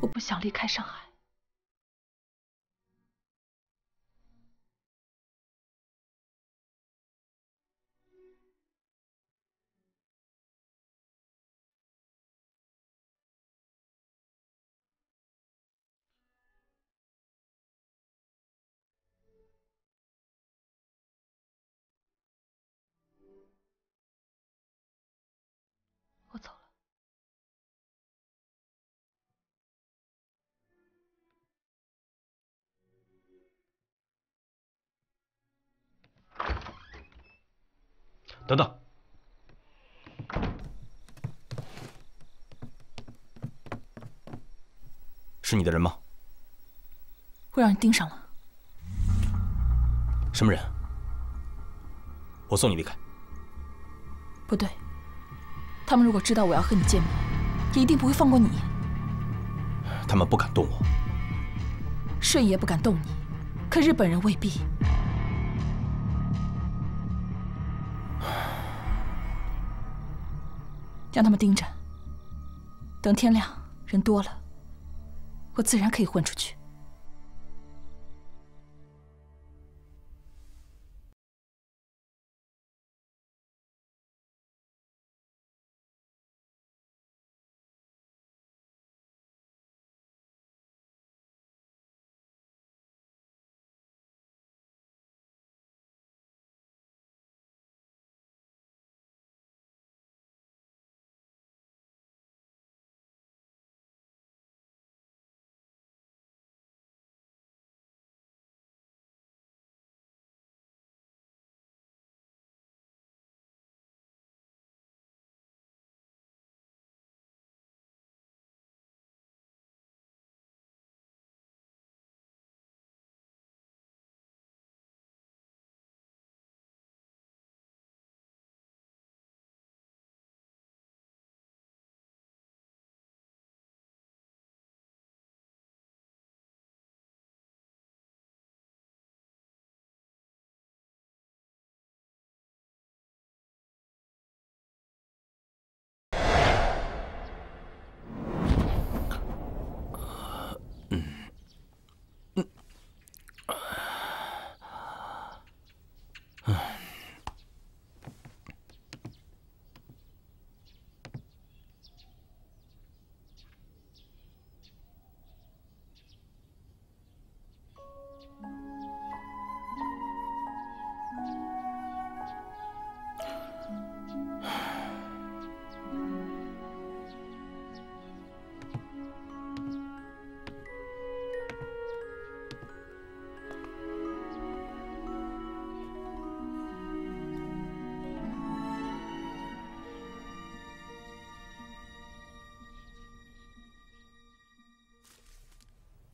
我不想离开上海。等等，是你的人吗？我让你盯上了。什么人？我送你离开。不对，他们如果知道我要和你见面，也一定不会放过你。他们不敢动我。顺爷不敢动你，可日本人未必。让他们盯着，等天亮人多了，我自然可以混出去。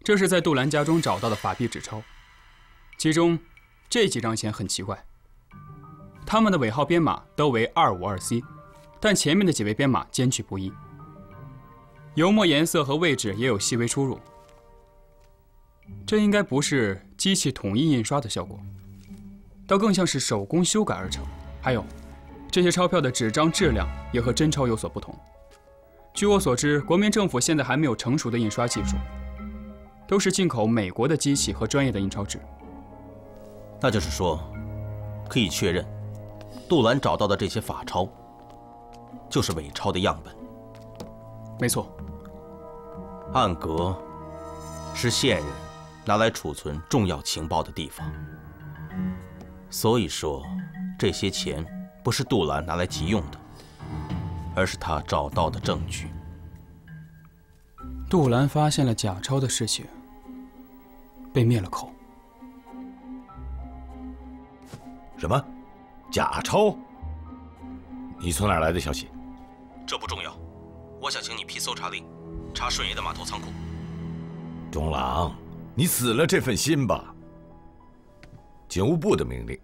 这是在杜兰家中找到的法币纸钞，其中这几张钱很奇怪，他们的尾号编码都为二五二 C，但前面的几位编码间距不一，油墨颜色和位置也有细微出入。这应该不是机器统一印刷的效果，倒更像是手工修改而成。还有，这些钞票的纸张质量也和真钞有所不同。据我所知，国民政府现在还没有成熟的印刷技术。都是进口美国的机器和专业的印钞纸。那就是说，可以确认，杜兰找到的这些法钞，就是伪钞的样本。没错。暗格是线人拿来储存重要情报的地方。所以说，这些钱不是杜兰拿来急用的，而是他找到的证据。杜兰发现了假钞的事情，被灭了口。什么？假钞？你从哪来的消息？这不重要，我想请你批搜查令，查顺爷的码头仓库。中郎，你死了这份心吧。警务部的命令，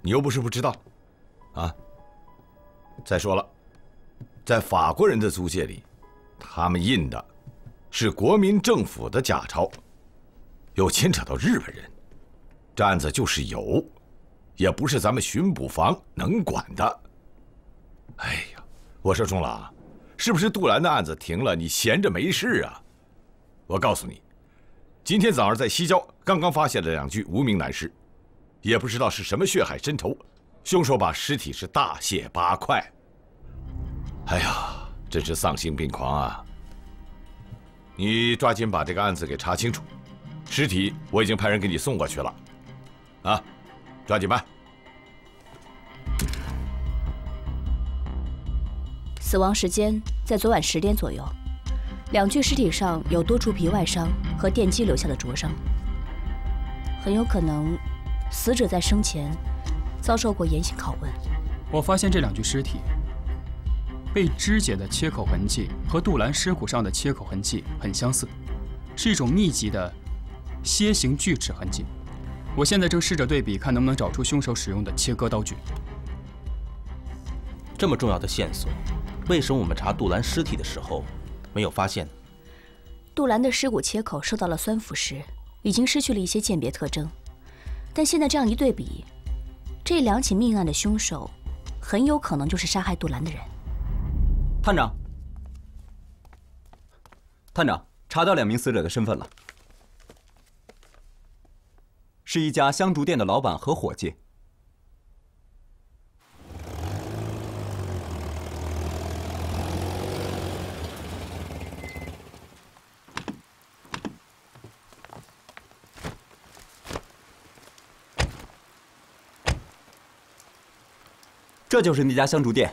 你又不是不知道，啊。再说了，在法国人的租界里，他们印的。是国民政府的假钞，又牵扯到日本人，这案子就是有，也不是咱们巡捕房能管的。哎呀，我说钟郎，是不是杜兰的案子停了？你闲着没事啊？我告诉你，今天早上在西郊刚刚发现了两具无名男尸，也不知道是什么血海深仇，凶手把尸体是大卸八块。哎呀，真是丧心病狂啊！你抓紧把这个案子给查清楚，尸体我已经派人给你送过去了，啊，抓紧办。死亡时间在昨晚十点左右，两具尸体上有多处皮外伤和电击留下的灼伤，很有可能死者在生前遭受过严刑拷问。我发现这两具尸体。被肢解的切口痕迹和杜兰尸骨上的切口痕迹很相似，是一种密集的楔形锯齿痕迹。我现在正试着对比，看能不能找出凶手使用的切割刀具。这么重要的线索，为什么我们查杜兰尸体的时候没有发现呢？杜兰的尸骨切口受到了酸腐蚀，已经失去了一些鉴别特征。但现在这样一对比，这两起命案的凶手很有可能就是杀害杜兰的人。探长，探长，查到两名死者的身份了，是一家香烛店的老板和伙计。这就是那家香烛店。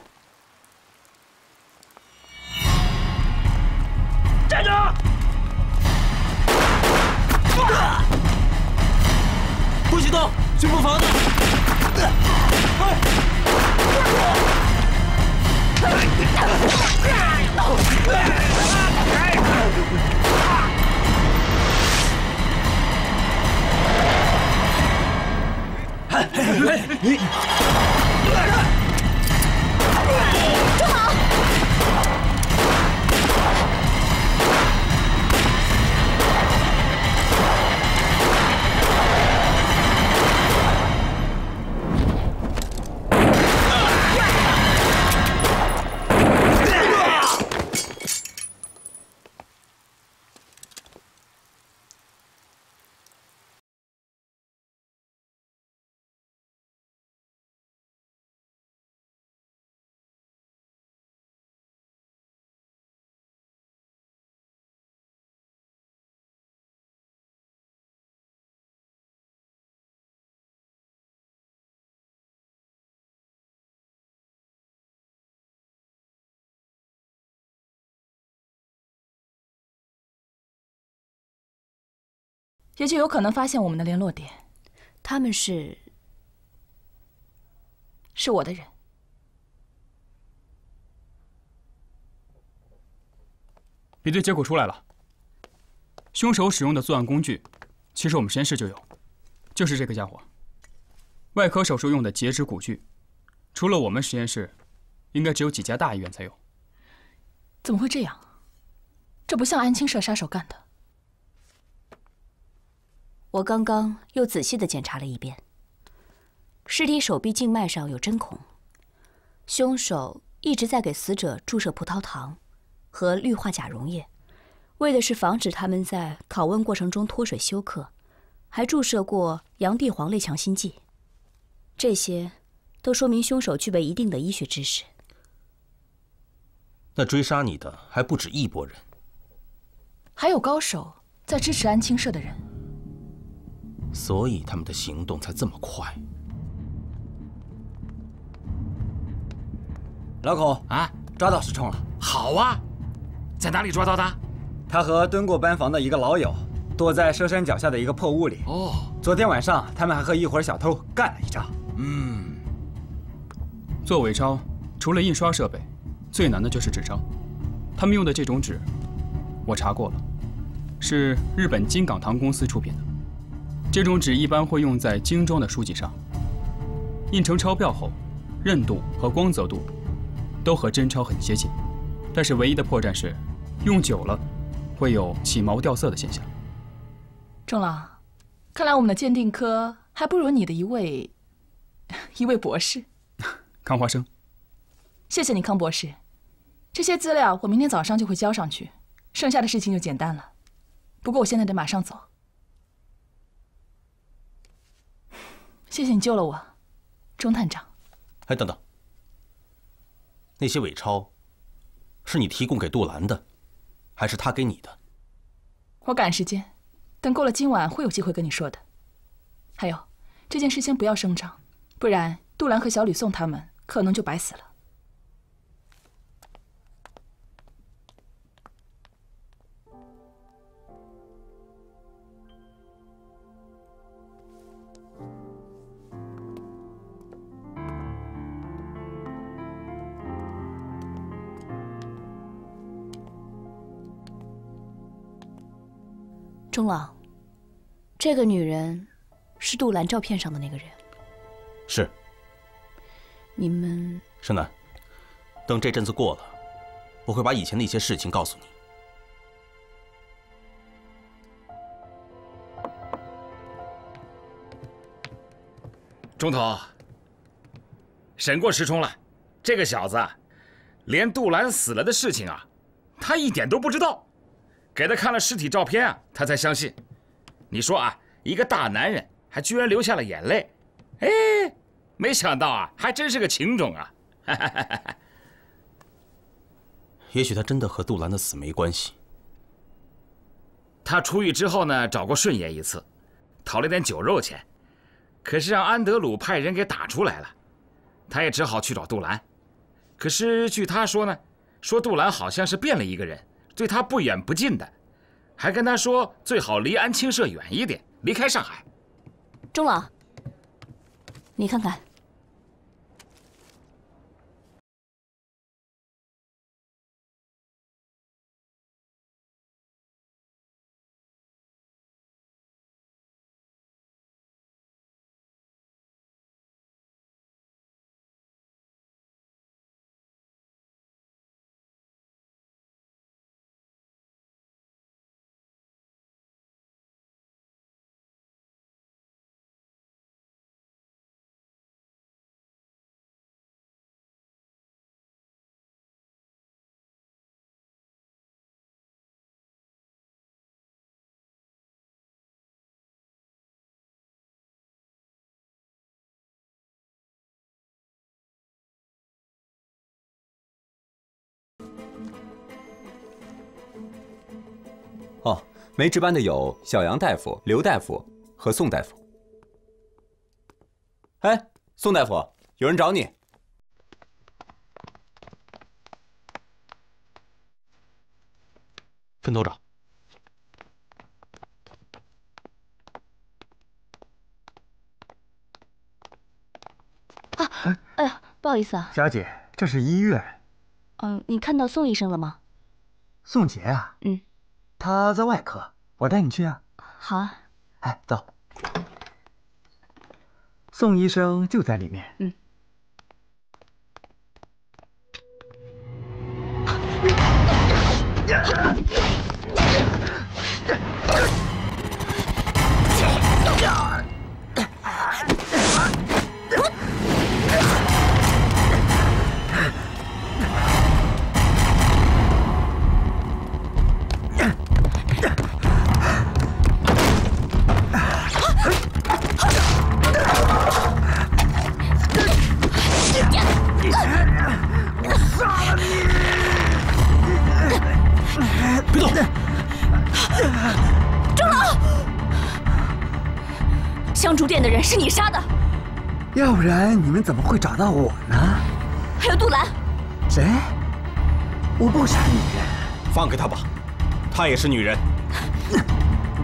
也就有可能发现我们的联络点。他们是，是我的人。比对结果出来了，凶手使用的作案工具，其实我们实验室就有，就是这个家伙。外科手术用的截肢骨锯，除了我们实验室，应该只有几家大医院才有。怎么会这样？这不像安青社杀手干的。我刚刚又仔细的检查了一遍，尸体手臂静脉上有针孔，凶手一直在给死者注射葡萄糖和氯化钾溶液，为的是防止他们在拷问过程中脱水休克，还注射过洋地黄类强心剂。这些都说明凶手具备一定的医学知识。那追杀你的还不止一拨人，还有高手在支持安青社的人。所以他们的行动才这么快。老孔啊，抓到石冲了！好啊，在哪里抓到的？他和蹲过班房的一个老友，躲在佘山脚下的一个破屋里。哦，昨天晚上他们还和一伙小偷干了一仗。嗯，做伪钞除了印刷设备，最难的就是纸张。他们用的这种纸，我查过了，是日本金港堂公司出品的。这种纸一般会用在精装的书籍上，印成钞票后，韧度和光泽度都和真钞很接近，但是唯一的破绽是，用久了会有起毛掉色的现象。钟老，看来我们的鉴定科还不如你的一位 一位博士。康华生，谢谢你，康博士。这些资料我明天早上就会交上去，剩下的事情就简单了。不过我现在得马上走。谢谢你救了我，钟探长。哎，等等，那些伪钞是你提供给杜兰的，还是他给你的？我赶时间，等过了今晚会有机会跟你说的。还有，这件事先不要声张，不然杜兰和小吕送他们可能就白死了。钟朗，这个女人是杜兰照片上的那个人。是。你们盛楠，等这阵子过了，我会把以前的一些事情告诉你。钟头，审过石冲了，这个小子，连杜兰死了的事情啊，他一点都不知道。给他看了尸体照片啊，他才相信。你说啊，一个大男人还居然流下了眼泪，哎，没想到啊，还真是个情种啊！也许他真的和杜兰的死没关系。他出狱之后呢，找过顺爷一次，讨了点酒肉钱。可是让安德鲁派人给打出来了，他也只好去找杜兰。可是据他说呢，说杜兰好像是变了一个人，对他不远不近的，还跟他说最好离安清社远一点，离开上海。钟老，你看看。没值班的有小杨大夫、刘大夫和宋大夫。哎，宋大夫，有人找你。分头找。啊，哎呀，不好意思啊，小姐，这是医院。嗯，你看到宋医生了吗？宋杰啊？嗯。他在外科，我带你去啊。好啊。哎，走。宋医生就在里面。嗯。是你杀的，要不然你们怎么会找到我呢？还有杜兰，谁？我不杀女人，放开她吧，她也是女人。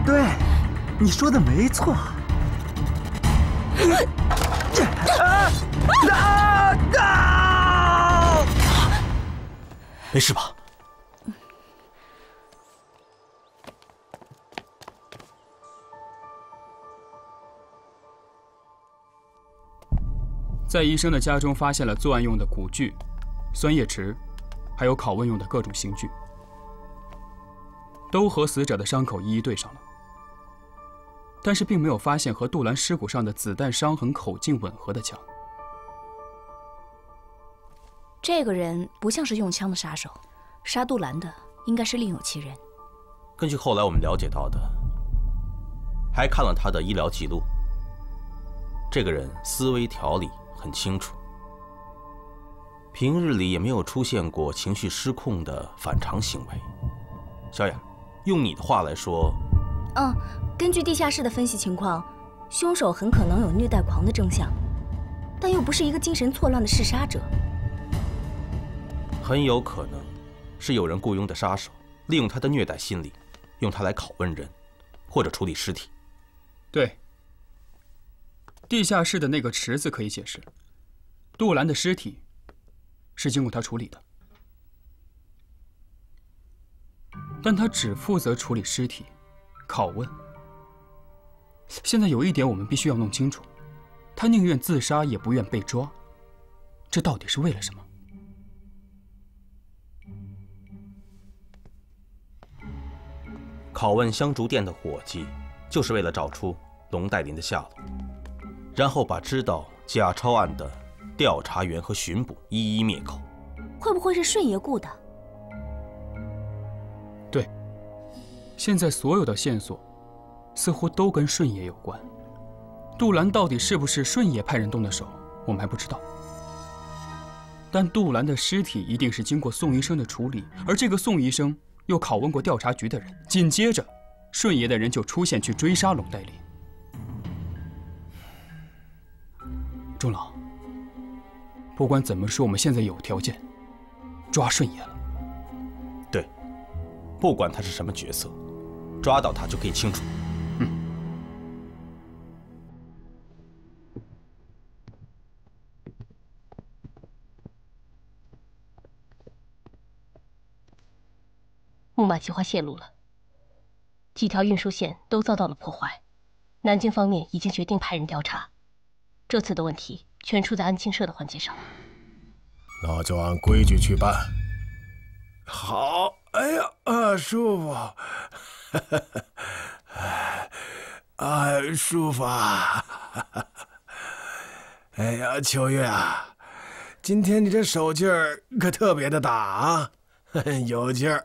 对，你说的没错。没事吧？在医生的家中发现了作案用的骨锯、酸液池，还有拷问用的各种刑具，都和死者的伤口一一对上了，但是并没有发现和杜兰尸骨上的子弹伤痕口径吻合的枪。这个人不像是用枪的杀手，杀杜兰的应该是另有其人。根据后来我们了解到的，还看了他的医疗记录，这个人思维条理。很清楚，平日里也没有出现过情绪失控的反常行为。小雅，用你的话来说，嗯，根据地下室的分析情况，凶手很可能有虐待狂的征象，但又不是一个精神错乱的嗜杀者。很有可能是有人雇佣的杀手，利用他的虐待心理，用他来拷问人，或者处理尸体。对。地下室的那个池子可以解释，杜兰的尸体是经过他处理的，但他只负责处理尸体，拷问。现在有一点我们必须要弄清楚，他宁愿自杀也不愿被抓，这到底是为了什么？拷问香烛店的伙计，就是为了找出龙代林的下落，然后把知道假钞案的调查员和巡捕一一灭口。会不会是顺爷雇的？对，现在所有的线索似乎都跟顺爷有关。杜兰到底是不是顺爷派人动的手，我们还不知道。但杜兰的尸体一定是经过宋医生的处理，而这个宋医生又拷问过调查局的人。紧接着，顺爷的人就出现去追杀龙代林。钟老，不管怎么说，我们现在有条件抓顺爷了。对，不管他是什么角色，抓到他就可以清楚。木马计划泄露了，几条运输线都遭到了破坏。南京方面已经决定派人调查，这次的问题全出在安庆社的环节上。那就按规矩去办。好，哎呀，啊，舒服，啊，舒服啊！哎呀，秋月啊，今天你这手劲儿可特别的大啊，有劲儿。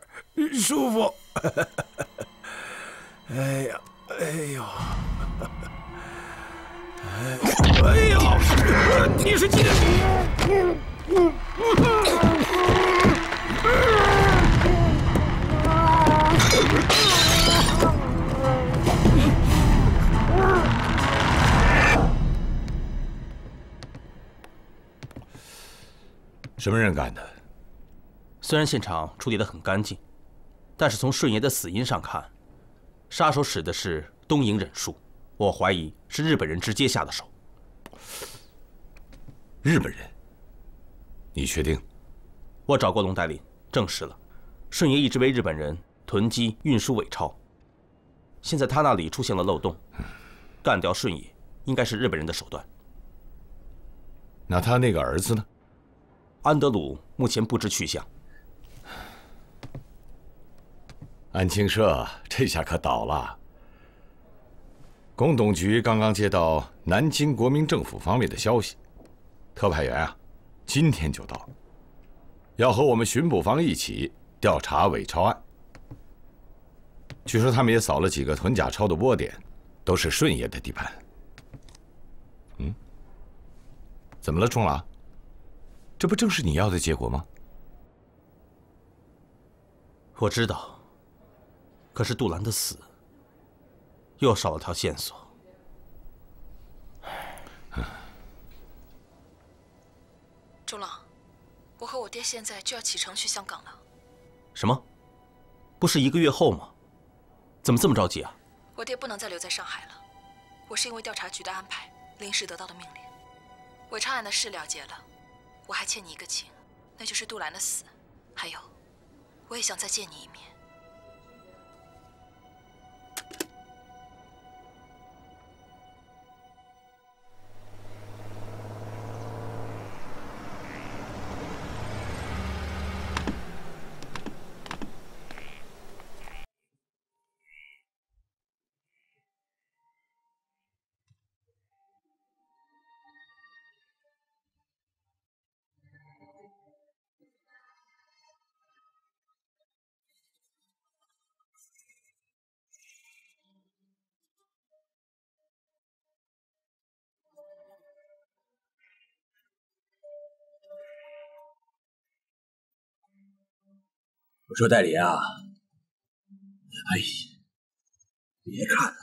舒服，哎呀，哎呦，哎呦，你是几？什么人干的？虽然现场处理得很干净。但是从顺爷的死因上看，杀手使的是东瀛忍术，我怀疑是日本人直接下的手。日本人？你确定？我找过龙代理，证实了，顺爷一直为日本人囤积运输伪钞。现在他那里出现了漏洞，干掉顺爷应该是日本人的手段。那他那个儿子呢？安德鲁目前不知去向。安庆社这下可倒了。工董局刚刚接到南京国民政府方面的消息，特派员啊，今天就到，要和我们巡捕方一起调查伪钞案。据说他们也扫了几个囤假钞的窝点，都是顺爷的地盘。嗯，怎么了，钟郎？这不正是你要的结果吗？我知道。可是杜兰的死，又少了条线索。钟朗，我和我爹现在就要启程去香港了。什么？不是一个月后吗？怎么这么着急啊？我爹不能再留在上海了。我是因为调查局的安排，临时得到的命令。韦昌案的事了结了，我还欠你一个情，那就是杜兰的死。还有，我也想再见你一面。我说代理啊，哎呀，别看了，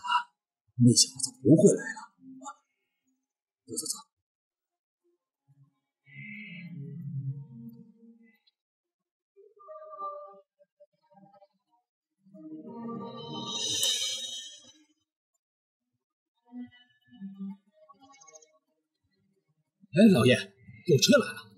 那小子不会来了！走走走。哎，老爷，有车来了。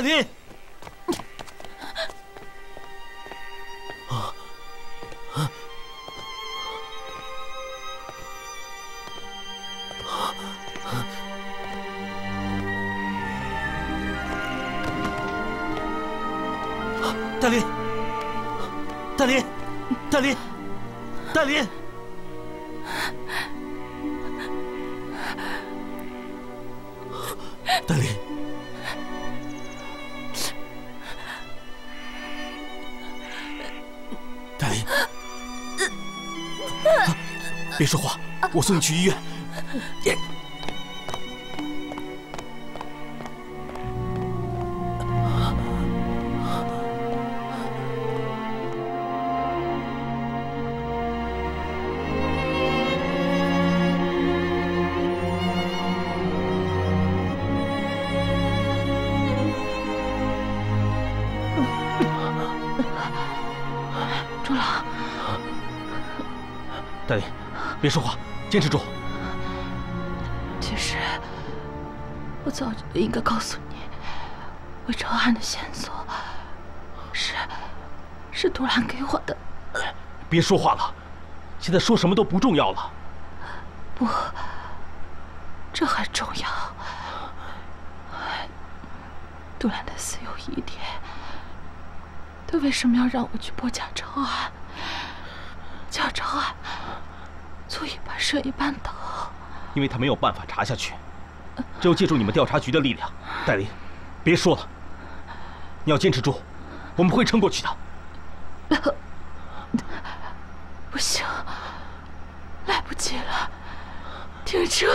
大林大林大林大林大林大林别说话，我送你去医院。钟老，戴林，别说话，坚持住。其实，我早就应该告诉你，魏朝汉的线索是是杜兰给我的。别说话了，现在说什么都不重要了。不，这很重要。杜兰的死有疑点，他为什么要让我去破假钞案？假钞案足以把摄一半倒。因为他没有办法查下去，只有借助你们调查局的力量。戴林，别说了，你要坚持住，我们会撑过去的。不行，来不及了，停车！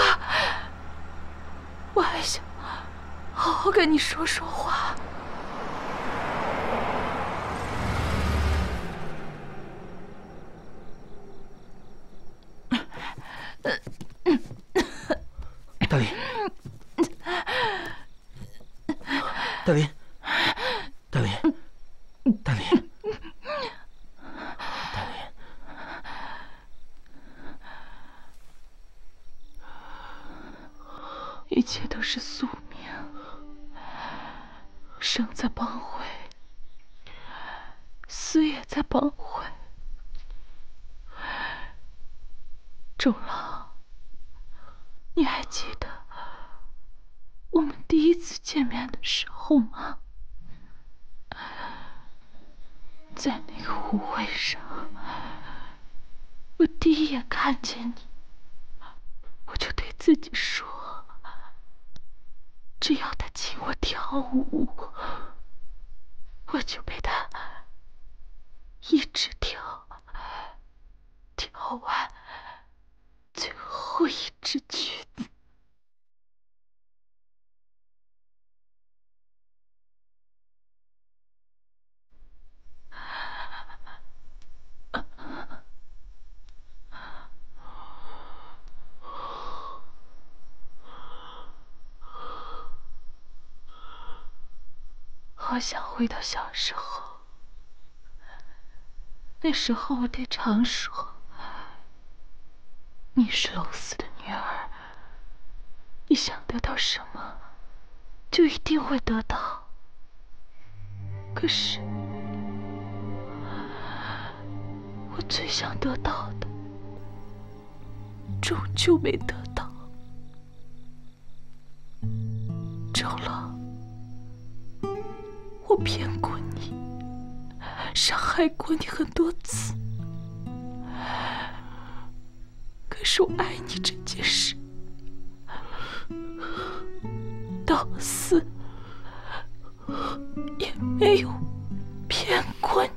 我还想好好跟你说说话。大林，大林，大林，大林，大林，一切都是宿命，生在帮会，死也在帮会。钟老，你还记得我们第一次见面的时候吗？在那个舞会上，我第一眼看见你，我就对自己说：只要他请我跳舞，我就陪他一直跳，跳完最后一支曲子。好想回到小时候，那时候我爹常说：“你是龙四的女儿，你想得到什么，就一定会得到。”可是，我最想得到的，终究没得到。周郎。我骗过你，伤害过你很多次，说爱你这件事，到死也没有骗过你。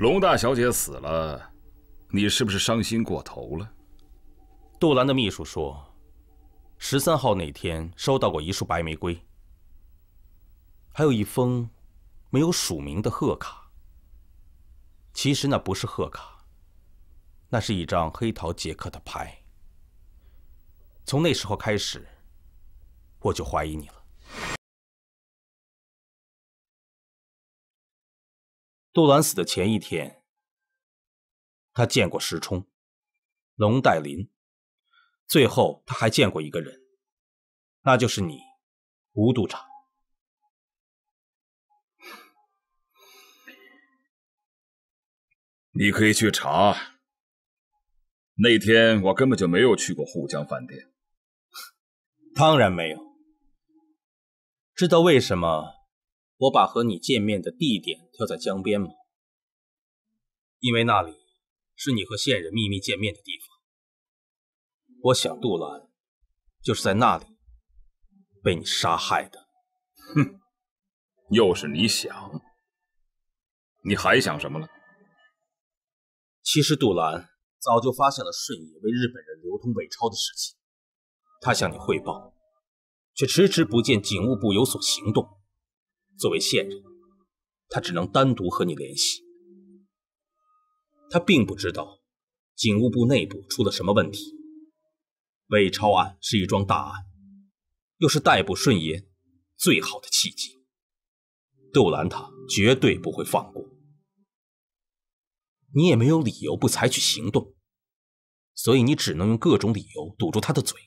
龙大小姐死了，你是不是伤心过头了？杜兰的秘书说，十三号那天收到过一束白玫瑰，还有一封没有署名的贺卡。其实那不是贺卡，那是一张黑桃杰克的牌。从那时候开始，我就怀疑你了。杜兰死的前一天，他见过石冲、龙黛林。最后，他还见过一个人，那就是你，吴督察。你可以去查。那天我根本就没有去过沪江饭店。当然没有。知道为什么我把和你见面的地点挑在江边吗？因为那里是你和线人秘密见面的地方。我想，杜兰就是在那里被你杀害的。哼，又是你想？你还想什么了？其实，杜兰早就发现了顺野为日本人流通伪钞的事情，他向你汇报，却迟迟不见警务部有所行动。作为线人，他只能单独和你联系。他并不知道警务部内部出了什么问题。伪钞案是一桩大案，又是逮捕顺爷最好的契机。杜兰他绝对不会放过你，也没有理由不采取行动，所以你只能用各种理由堵住他的嘴，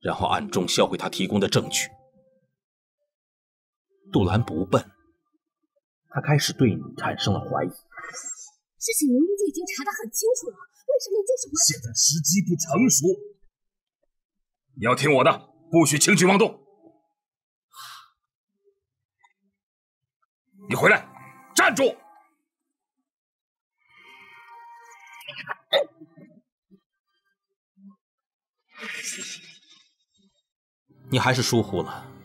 然后暗中销毁他提供的证据。杜兰不笨，他开始对你产生了怀疑。事情明明就已经查得很清楚了。为什么你就是不？现在时机不成熟，你要听我的，不许轻举妄动。你回来，站住！你还是疏忽了。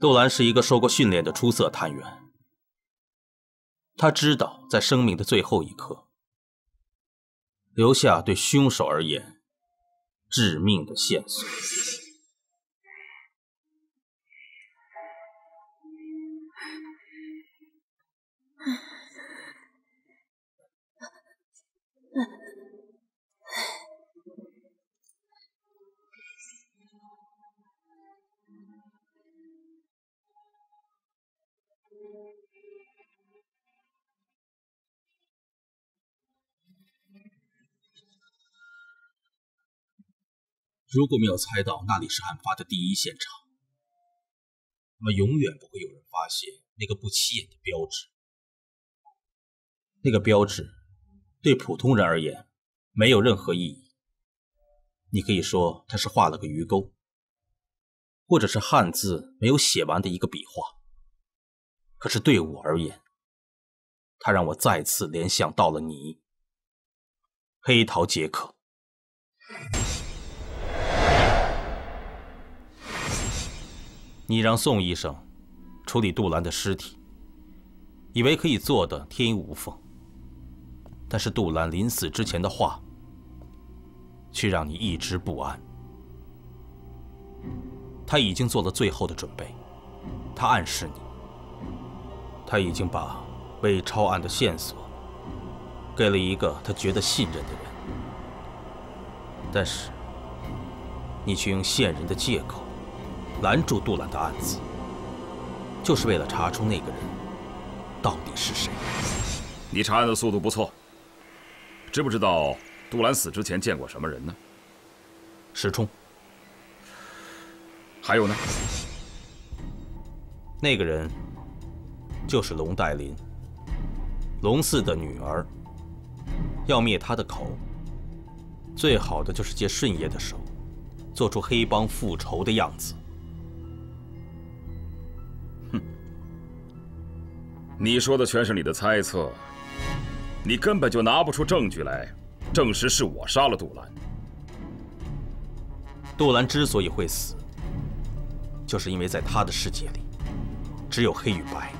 杜兰是一个受过训练的出色探员，他知道在生命的最后一刻。留下对凶手而言致命的线索。如果没有猜到那里是案发的第一现场，那么永远不会有人发现那个不起眼的标志。那个标志对普通人而言没有任何意义。你可以说它是画了个鱼钩，或者是汉字没有写完的一个笔画。可是对我而言，它让我再次联想到了你，黑桃杰克。你让宋医生处理杜兰的尸体，以为可以做的天衣无缝。但是杜兰临死之前的话，却让你一直不安。他已经做了最后的准备，他暗示你，他已经把伪钞案的线索给了一个他觉得信任的人，但是你却用线人的借口。拦住杜兰的案子，就是为了查出那个人到底是谁。你查案的速度不错。知不知道杜兰死之前见过什么人呢？石冲。还有呢？那个人就是龙黛林，龙四的女儿。要灭他的口，最好的就是借顺爷的手，做出黑帮复仇的样子。哼你说的全是你的猜测，你根本就拿不出证据来证实是我杀了杜兰。杜兰之所以会死，就是因为在他的世界里，只有黑与白，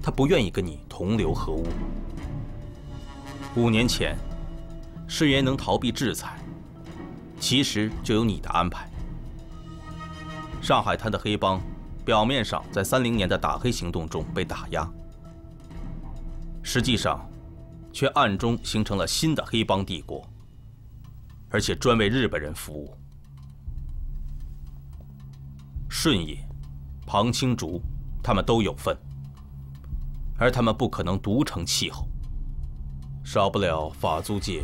他不愿意跟你同流合污。五年前，世元能逃避制裁，其实就有你的安排。上海滩的黑帮，表面上在三零年的打黑行动中被打压，实际上，却暗中形成了新的黑帮帝国，而且专为日本人服务。顺野、庞青竹，他们都有份，而他们不可能独成气候，少不了法租界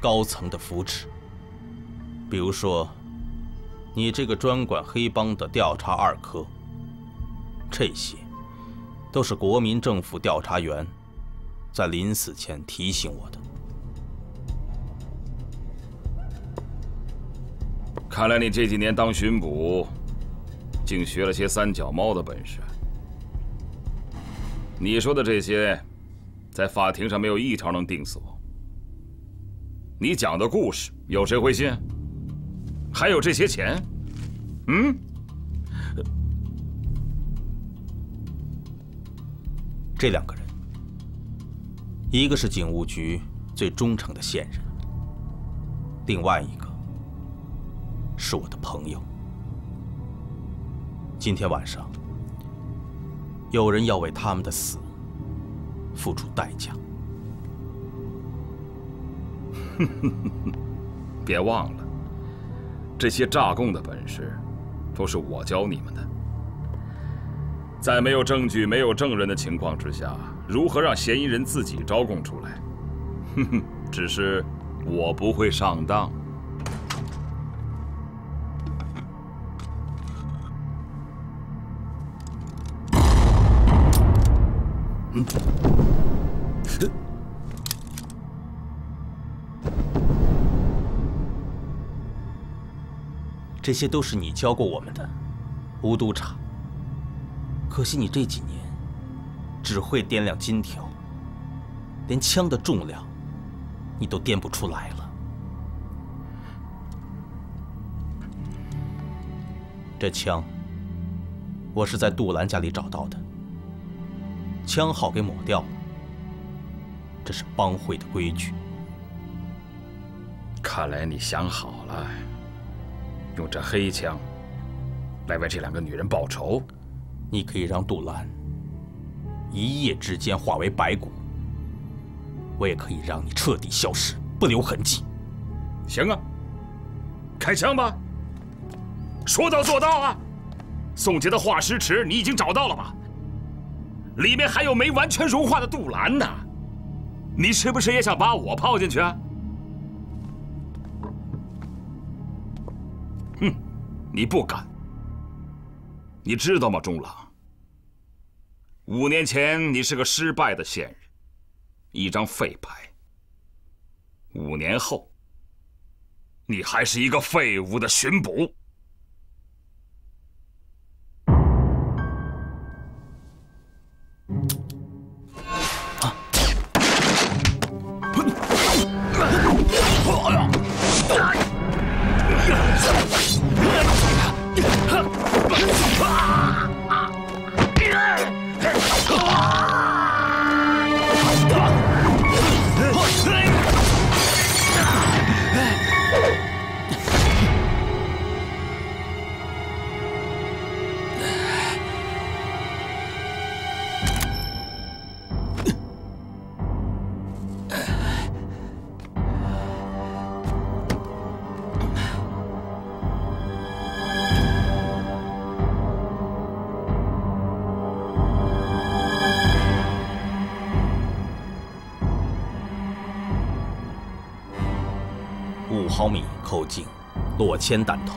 高层的扶持。比如说，你这个专管黑帮的调查二科，这些都是国民政府调查员在临死前提醒我的。看来你这几年当巡捕。竟学了些三脚猫的本事。你说的这些，在法庭上没有一条能定死我。你讲的故事，有谁会信？还有这些钱，嗯？这两个人，一个是警务局最忠诚的线人，另外一个是我的朋友。今天晚上，有人要为他们的死付出代价。别忘了，这些诈供的本事，都是我教你们的。在没有证据、没有证人的情况之下，如何让嫌疑人自己招供出来？哼哼，只是我不会上当。这些都是你教过我们的，吴督察。可惜你这几年只会掂量金条，连枪的重量你都掂不出来了。这枪我是在杜兰家里找到的，枪号给抹掉了，这是帮会的规矩。看来你想好了。用这黑枪来为这两个女人报仇，你可以让杜兰一夜之间化为白骨，我也可以让你彻底消失，不留痕迹。行啊，开枪吧！说到做到啊！宋杰的化尸池你已经找到了吧？里面还有没完全融化的杜兰呢，你是不是也想把我泡进去啊？哼，你不敢。你知道吗，钟朗？五年前你是个失败的线人，一张废牌。五年后，你还是一个废物的巡捕。落铅弹头。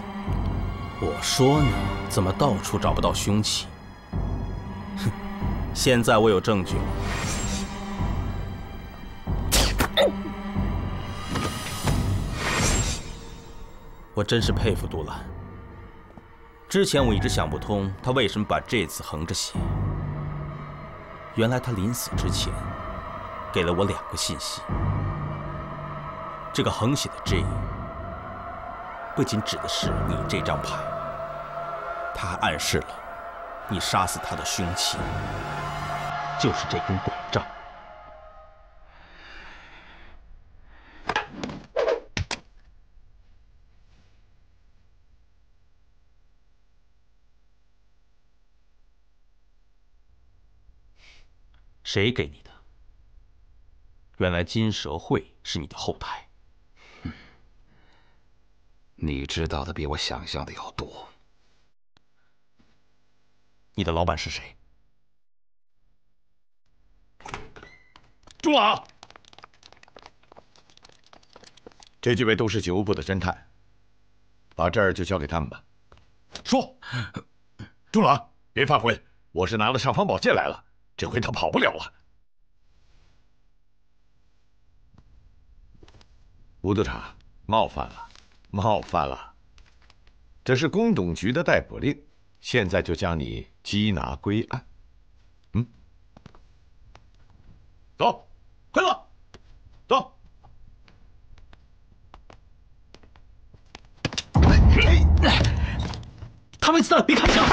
我说呢，怎么到处找不到凶器？哼，现在我有证据了。我真是佩服杜兰。之前我一直想不通，他为什么把这字横着写。原来他临死之前，给了我两个信息。这个横写的 J，不仅指的是你这张牌，它还暗示了你杀死他的凶器。就是这根拐杖。谁给你的？原来金蛇会是你的后台。你知道的比我想象的要多。你的老板是谁？钟朗，这几位都是警务部的侦探，把这儿就交给他们吧。说，朱朗，别犯浑，我是拿了尚方宝剑来了。这回他跑不了了。吴督察，冒犯了，冒犯了。这是公董局的逮捕令，现在就将你缉拿归案。嗯，走，快走，走。他们知道，别开枪。